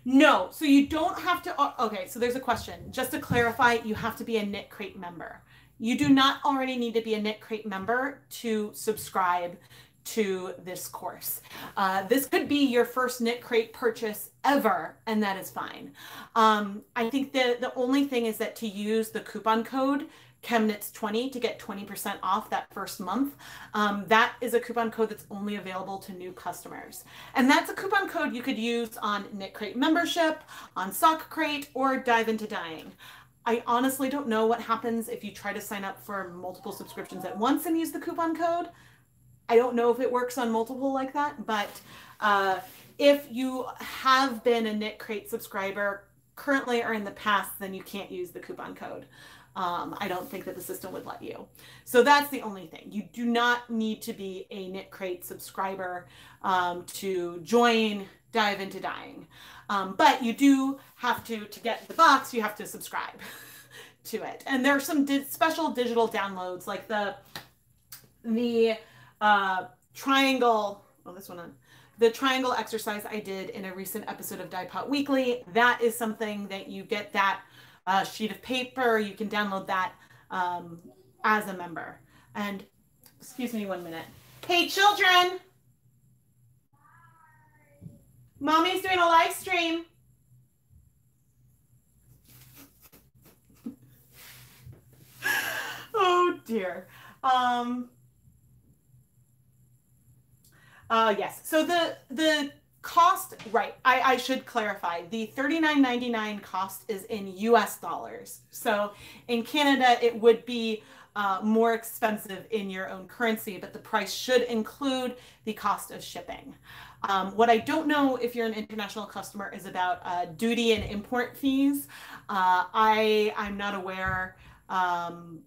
No, so you don't have to. Uh, okay, so there's a question. Just to clarify, you have to be a Knit Crate member. You do not already need to be a Knit Crate member to subscribe to this course. Uh, this could be your first Knit Crate purchase ever, and that is fine. Um, I think the, the only thing is that to use the coupon code chemknits20 to get 20% off that first month. Um, that is a coupon code that's only available to new customers. And that's a coupon code you could use on Knit Crate membership, on Sock Crate, or Dive Into Dyeing. I honestly don't know what happens if you try to sign up for multiple subscriptions at once and use the coupon code. I don't know if it works on multiple like that, but uh, if you have been a Knit Crate subscriber currently or in the past, then you can't use the coupon code. Um, I don't think that the system would let you. So that's the only thing. You do not need to be a Knit Crate subscriber um, to join Dive Into Dyeing. Um, but you do have to, to get the box, you have to subscribe to it. And there are some di special digital downloads like the, the uh, triangle, oh, this one on, the triangle exercise I did in a recent episode of Dye Pot Weekly. That is something that you get that uh, sheet of paper. You can download that um, as a member. And excuse me one minute. Hey, children. Mommy's doing a live stream. oh dear. Um, uh, yes. So the the cost, right? I, I should clarify. The $39.99 cost is in U.S. dollars. So in Canada, it would be uh, more expensive in your own currency, but the price should include the cost of shipping. Um, what I don't know if you're an international customer is about uh, duty and import fees. Uh, I I'm not aware um,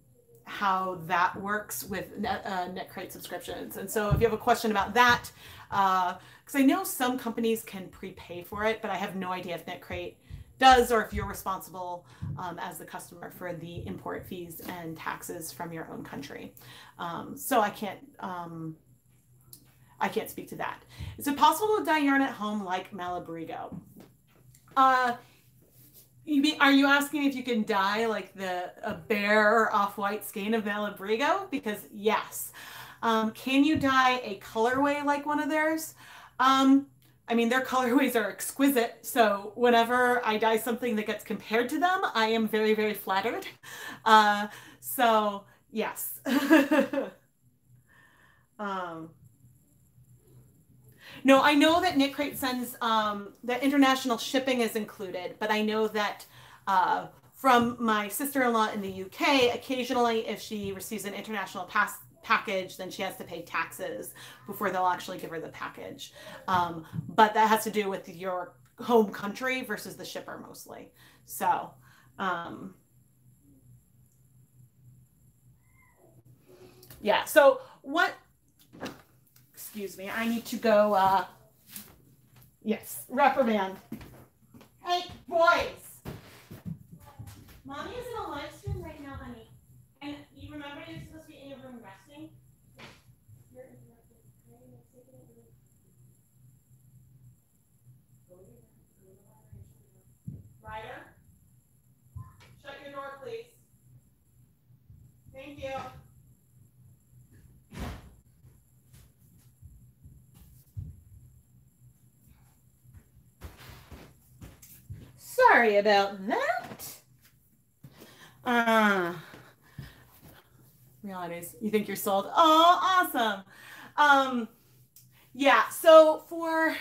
how that works with net, uh, Knit Crate subscriptions. And so if you have a question about that, because uh, I know some companies can prepay for it, but I have no idea if Knit Crate does or if you're responsible um, as the customer for the import fees and taxes from your own country. Um, so I can't um, I can't speak to that. Is it possible to dye yarn at home like Malabrigo? Uh, you mean, are you asking if you can dye like the a bare off-white skein of Malabrigo? Because yes. Um, can you dye a colorway like one of theirs? Um, I mean, their colorways are exquisite. So whenever I dye something that gets compared to them, I am very, very flattered. Uh, so yes. um, no, I know that Knit Crate sends um, that international shipping is included, but I know that uh, from my sister-in-law in the UK, occasionally if she receives an international pass package, then she has to pay taxes before they'll actually give her the package. Um, but that has to do with your home country versus the shipper mostly. So, um, yeah. So what excuse me, I need to go, uh, yes, reprimand. Hey, boys. Mommy is in a live stream right now, honey. And you remember you're supposed to be in your room resting? You're interrupted. Ryder, shut your door, please. Thank you. Sorry about that. Uh, realities. You think you're sold? Oh, awesome. Um, yeah. So for,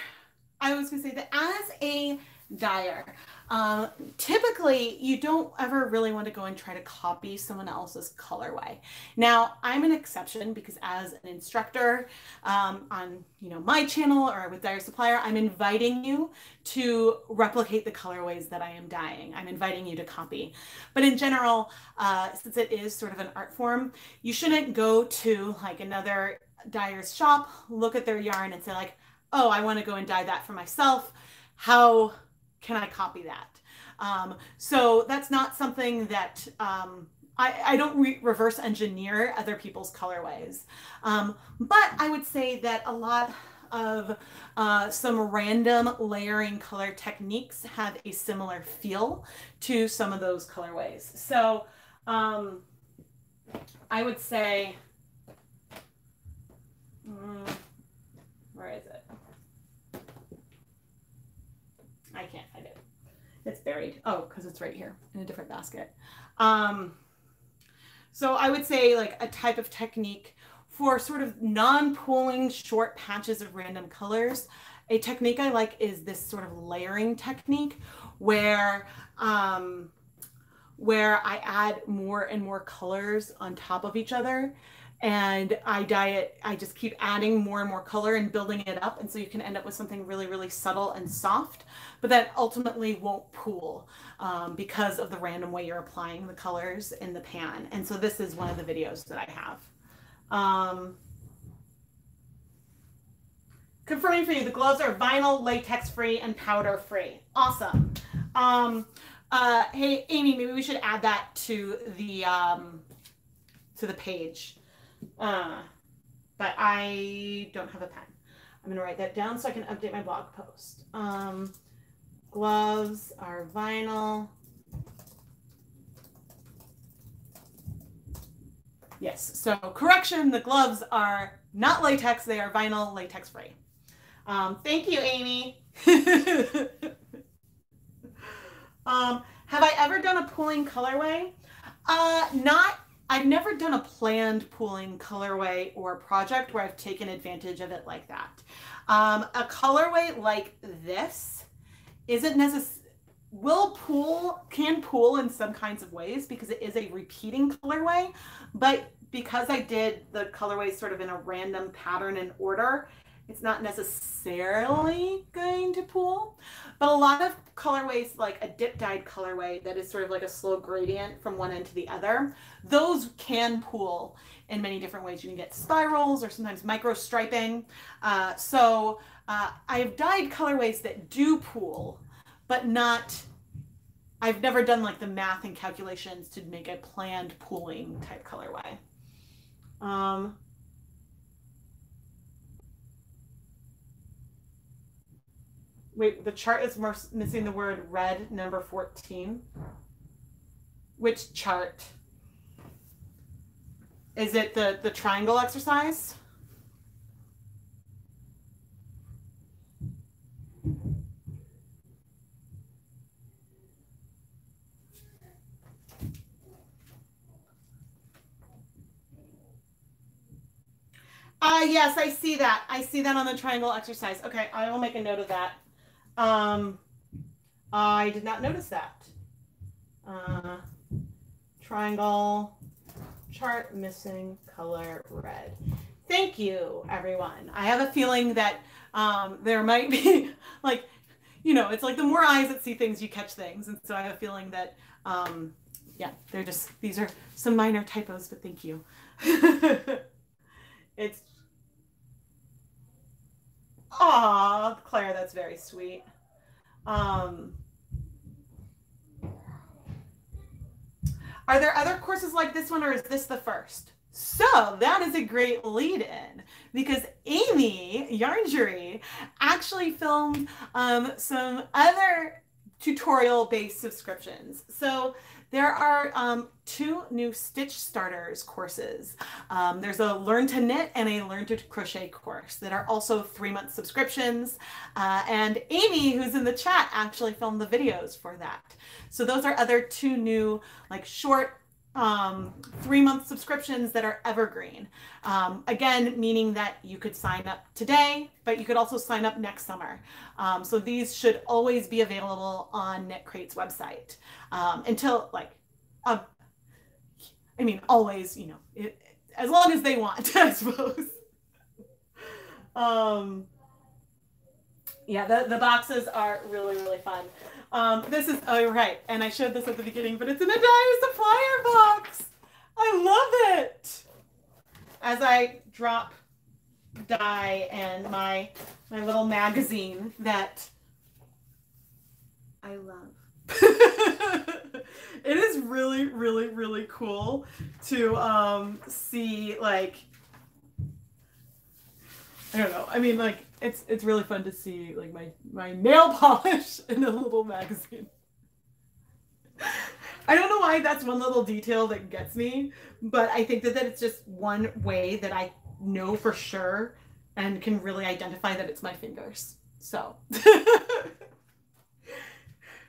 I was gonna say that as a dyer, uh, typically, you don't ever really want to go and try to copy someone else's colorway. Now, I'm an exception because as an instructor um, on you know my channel or with Dyer Supplier, I'm inviting you to replicate the colorways that I am dyeing. I'm inviting you to copy. But in general, uh, since it is sort of an art form, you shouldn't go to like another dyer's shop, look at their yarn and say like, oh, I want to go and dye that for myself. How can I copy that? Um, so that's not something that um, I, I, don't re reverse engineer other people's colorways. Um, but I would say that a lot of uh, some random layering color techniques have a similar feel to some of those colorways. So um, I would say, mm, where is it? I can't find it. It's buried. Oh, because it's right here in a different basket. Um, so I would say like a type of technique for sort of non-pooling short patches of random colors. A technique I like is this sort of layering technique where um, where I add more and more colors on top of each other and I dye it, I just keep adding more and more color and building it up. And so you can end up with something really, really subtle and soft, but that ultimately won't pool um, because of the random way you're applying the colors in the pan. And so this is one of the videos that I have. Um, confirming for you, the gloves are vinyl, latex free, and powder free. Awesome. Um, uh, hey, Amy, maybe we should add that to the um, to the page. Uh, but I don't have a pen. I'm gonna write that down so I can update my blog post. Um, gloves are vinyl. Yes, so correction, the gloves are not latex, they are vinyl latex free. Um, thank you, Amy. um, have I ever done a pooling colorway? Uh, not, I've never done a planned pooling colorway or project where I've taken advantage of it like that. Um, a colorway like this isn't necessary will pool can pool in some kinds of ways because it is a repeating colorway but because I did the colorway sort of in a random pattern and order it's not necessarily going to pool but a lot of colorways like a dip dyed colorway that is sort of like a slow gradient from one end to the other those can pool in many different ways you can get spirals or sometimes micro striping uh, so uh, I've dyed colorways that do pool but not I've never done like the math and calculations to make a planned pooling type colorway. Um, wait, the chart is missing the word red number 14. Which chart? Is it the, the triangle exercise? Uh, yes, I see that. I see that on the triangle exercise. Okay, I will make a note of that. Um, I did not notice that. Uh, triangle chart missing color red. Thank you, everyone. I have a feeling that um, there might be like, you know, it's like the more eyes that see things, you catch things. And so I have a feeling that, um, yeah, they're just, these are some minor typos, but thank you. it's Aw, Claire, that's very sweet. Um, are there other courses like this one, or is this the first? So that is a great lead in because Amy Yarnjury actually filmed um, some other tutorial based subscriptions. So there are um, two new Stitch Starters courses. Um, there's a Learn to Knit and a Learn to Crochet course that are also three month subscriptions. Uh, and Amy, who's in the chat, actually filmed the videos for that. So those are other two new, like short um, three month subscriptions that are evergreen. Um, again, meaning that you could sign up today, but you could also sign up next summer. Um, so these should always be available on Knit Crate's website um, until like, uh, I mean, always, you know, it, as long as they want, I suppose. um, yeah, the, the boxes are really, really fun. Um, this is, oh, right. And I showed this at the beginning, but it's in a Dyer Supplier box. I love it. As I drop dye and my, my little magazine that I love. it is really, really, really cool to um, see like I don't know. I mean, like it's it's really fun to see like my my nail polish in a little magazine. I don't know why that's one little detail that gets me, but I think that, that it's just one way that I know for sure and can really identify that it's my fingers. So,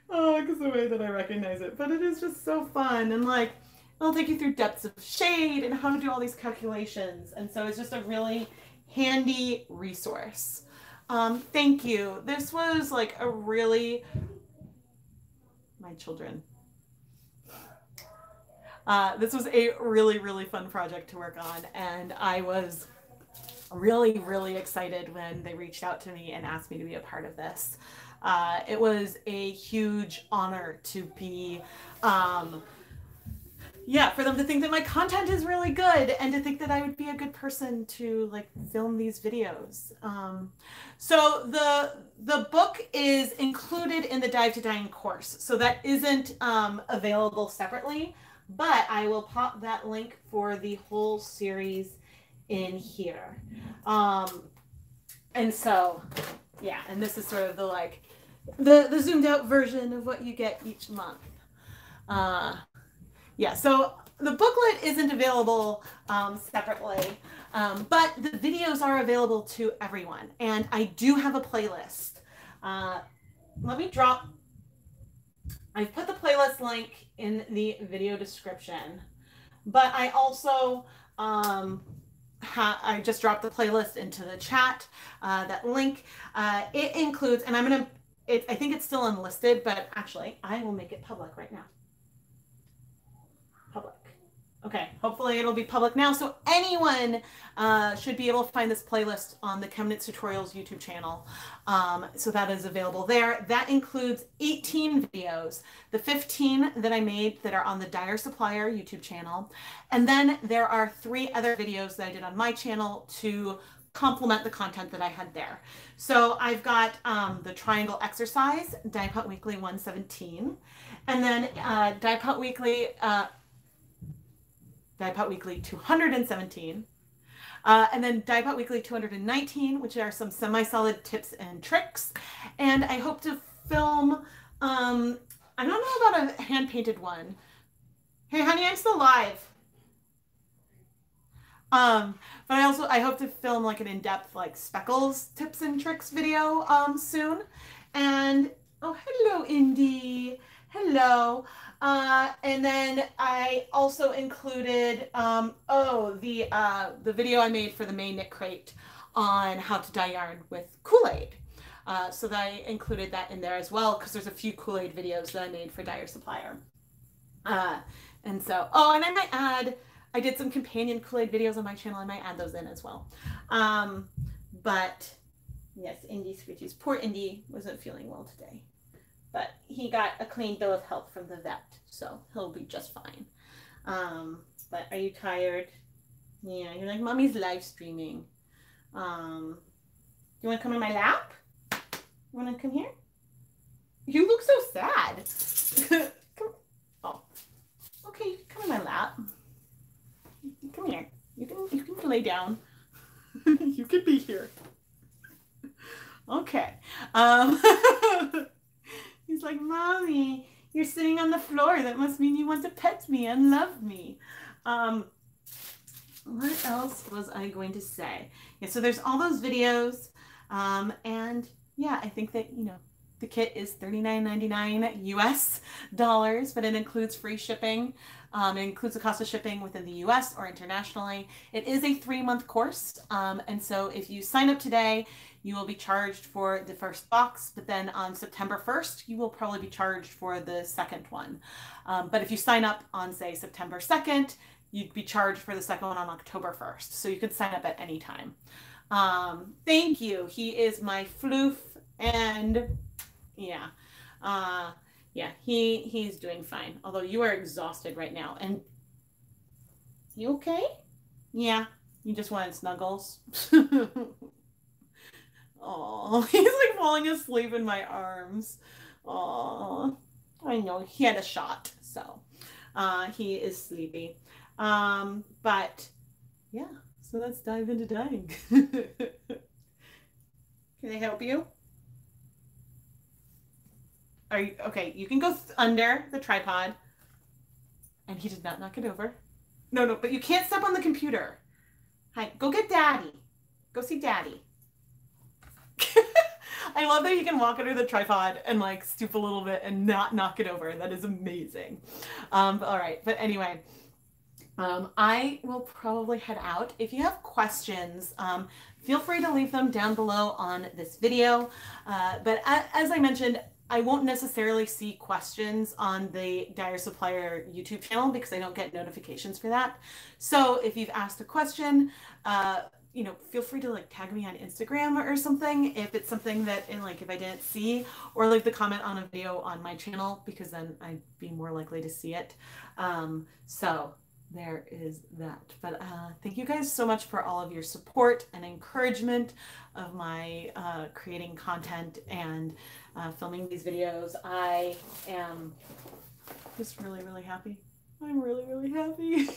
oh, because the way that I recognize it, but it is just so fun and like it'll take you through depths of shade and how to do all these calculations, and so it's just a really handy resource. Um, thank you. This was like a really my children. Uh, this was a really, really fun project to work on, and I was really, really excited when they reached out to me and asked me to be a part of this. Uh, it was a huge honor to be, um, yeah, for them to think that my content is really good and to think that I would be a good person to like film these videos. Um, so the the book is included in the Dive Into Dyeing course, so that isn't um, available separately but I will pop that link for the whole series in here. Um, and so, yeah, and this is sort of the like the the zoomed out version of what you get each month. Uh, yeah, so the booklet isn't available um, separately, um, but the videos are available to everyone, and I do have a playlist. Uh, let me drop I've put the playlist link in the video description, but I also um, I just dropped the playlist into the chat. Uh, that link uh, it includes, and I'm gonna. It, I think it's still unlisted, but actually, I will make it public right now. Okay, hopefully it'll be public now. So anyone uh, should be able to find this playlist on the ChemKnits Tutorials YouTube channel. Um, so that is available there. That includes 18 videos, the 15 that I made that are on the Dyer Supplier YouTube channel. And then there are three other videos that I did on my channel to complement the content that I had there. So I've got um, the triangle exercise, Dye Weekly 117, and then uh, Dye Weekly uh, Dye Weekly 217. Uh, and then Dye Weekly 219, which are some semi-solid tips and tricks. And I hope to film, um, I don't know about a hand-painted one. Hey, honey, I'm still live. Um, but I also, I hope to film like an in-depth like speckles tips and tricks video um, soon. And, oh, hello, Indy. Hello. Uh, and then I also included, um, oh, the uh, the video I made for the May Knit Crate on how to dye yarn with Kool-Aid. Uh, so I included that in there as well because there's a few Kool-Aid videos that I made for Dyer Supplier. Uh, and so, oh, and I might add, I did some companion Kool-Aid videos on my channel. I might add those in as well. Um, but yes, Indy Screeches. Poor Indy wasn't feeling well today but he got a clean bill of health from the vet, so he'll be just fine. Um, but are you tired? Yeah, you're like, mommy's live streaming. Um, you want to come in my lap? You want to come here? You look so sad. come. Oh, okay, come in my lap. Come here. You can you can lay down. you can be here. Okay. Um, He's like, Mommy, you're sitting on the floor. That must mean you want to pet me and love me. Um, what else was I going to say? Yeah, so there's all those videos. Um, and yeah, I think that, you know, the kit is $39.99 US dollars, but it includes free shipping. Um, it includes the cost of shipping within the US or internationally. It is a three month course. Um, and so if you sign up today, you will be charged for the first box, but then on September 1st, you will probably be charged for the second one. Um, but if you sign up on, say, September 2nd, you'd be charged for the second one on October 1st. So you could sign up at any time. Um, thank you. He is my floof and yeah. Uh, yeah, he he's doing fine. Although you are exhausted right now. And you okay? Yeah. You just wanted snuggles. Oh, he's like falling asleep in my arms. Oh, I know he had a shot, so uh, he is sleepy. Um, but yeah, so let's dive into dyeing. Can I help you? Are you okay? You can go under the tripod. And he did not knock it over. No, no, but you can't step on the computer. Hi, go get daddy. Go see daddy. I love that he can walk under the tripod and like stoop a little bit and not knock it over. That is amazing. Um, all right, but anyway, um, I will probably head out. If you have questions, um, feel free to leave them down below on this video. Uh, but as I mentioned, I won't necessarily see questions on the Dyer Supplier YouTube channel because I don't get notifications for that. So if you've asked a question, uh, you know, feel free to like tag me on Instagram or something if it's something that, in like, if I didn't see, or leave the comment on a video on my channel because then I'd be more likely to see it. Um, so there is that. But uh, thank you guys so much for all of your support and encouragement of my uh, creating content and uh, filming these videos. I am just really, really happy. I'm really, really happy.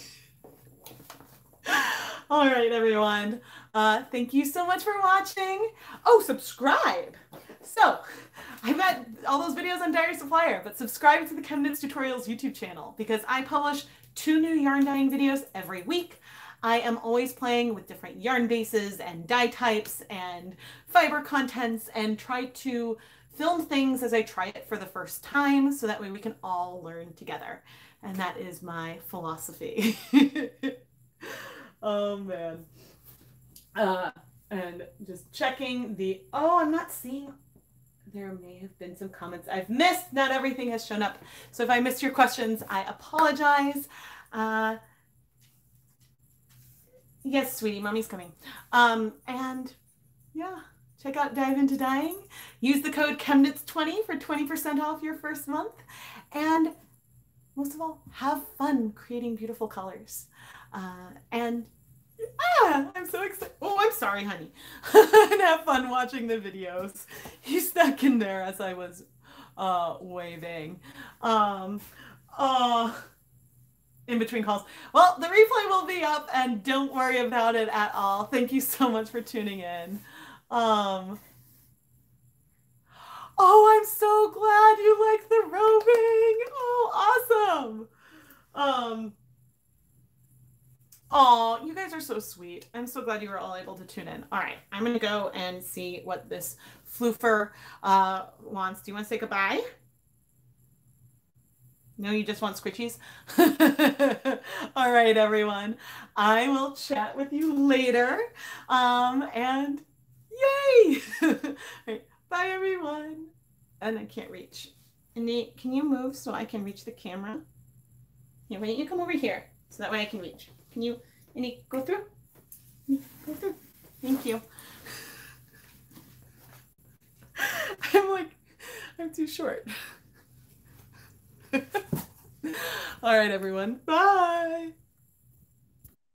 All right, everyone. Uh, thank you so much for watching. Oh, subscribe. So, I bet all those videos on Dyer Supplier, but subscribe to the ChemKnits Tutorials YouTube channel because I publish two new yarn dyeing videos every week. I am always playing with different yarn bases and dye types and fiber contents and try to film things as I try it for the first time so that way we can all learn together. And that is my philosophy. oh man. Uh, and just checking the, oh, I'm not seeing, there may have been some comments I've missed. Not everything has shown up. So if I missed your questions, I apologize. Uh, yes, sweetie, mommy's coming. Um, and yeah check out Dive Into Dyeing. Use the code chemknits20 for 20% off your first month. And most of all, have fun creating beautiful colors. Uh, and ah, I'm so excited. Oh, I'm sorry, honey. and have fun watching the videos. He stuck in there as I was uh, waving. Um, uh, in between calls. Well, the replay will be up and don't worry about it at all. Thank you so much for tuning in. Um, oh, I'm so glad you like the roving. Oh, awesome. Um, oh, you guys are so sweet. I'm so glad you were all able to tune in. All right, I'm going to go and see what this floofer uh, wants. Do you want to say goodbye? No, you just want squishies? All right, everyone. I will chat with you later. Um, and Yay! bye, everyone. Oh, and I can't reach. Nate, can you move so I can reach the camera? Yeah, why don't you come over here so that way I can reach? Can you, Nate, go through? Go through. Thank you. I'm like, I'm too short. All right, everyone. Bye.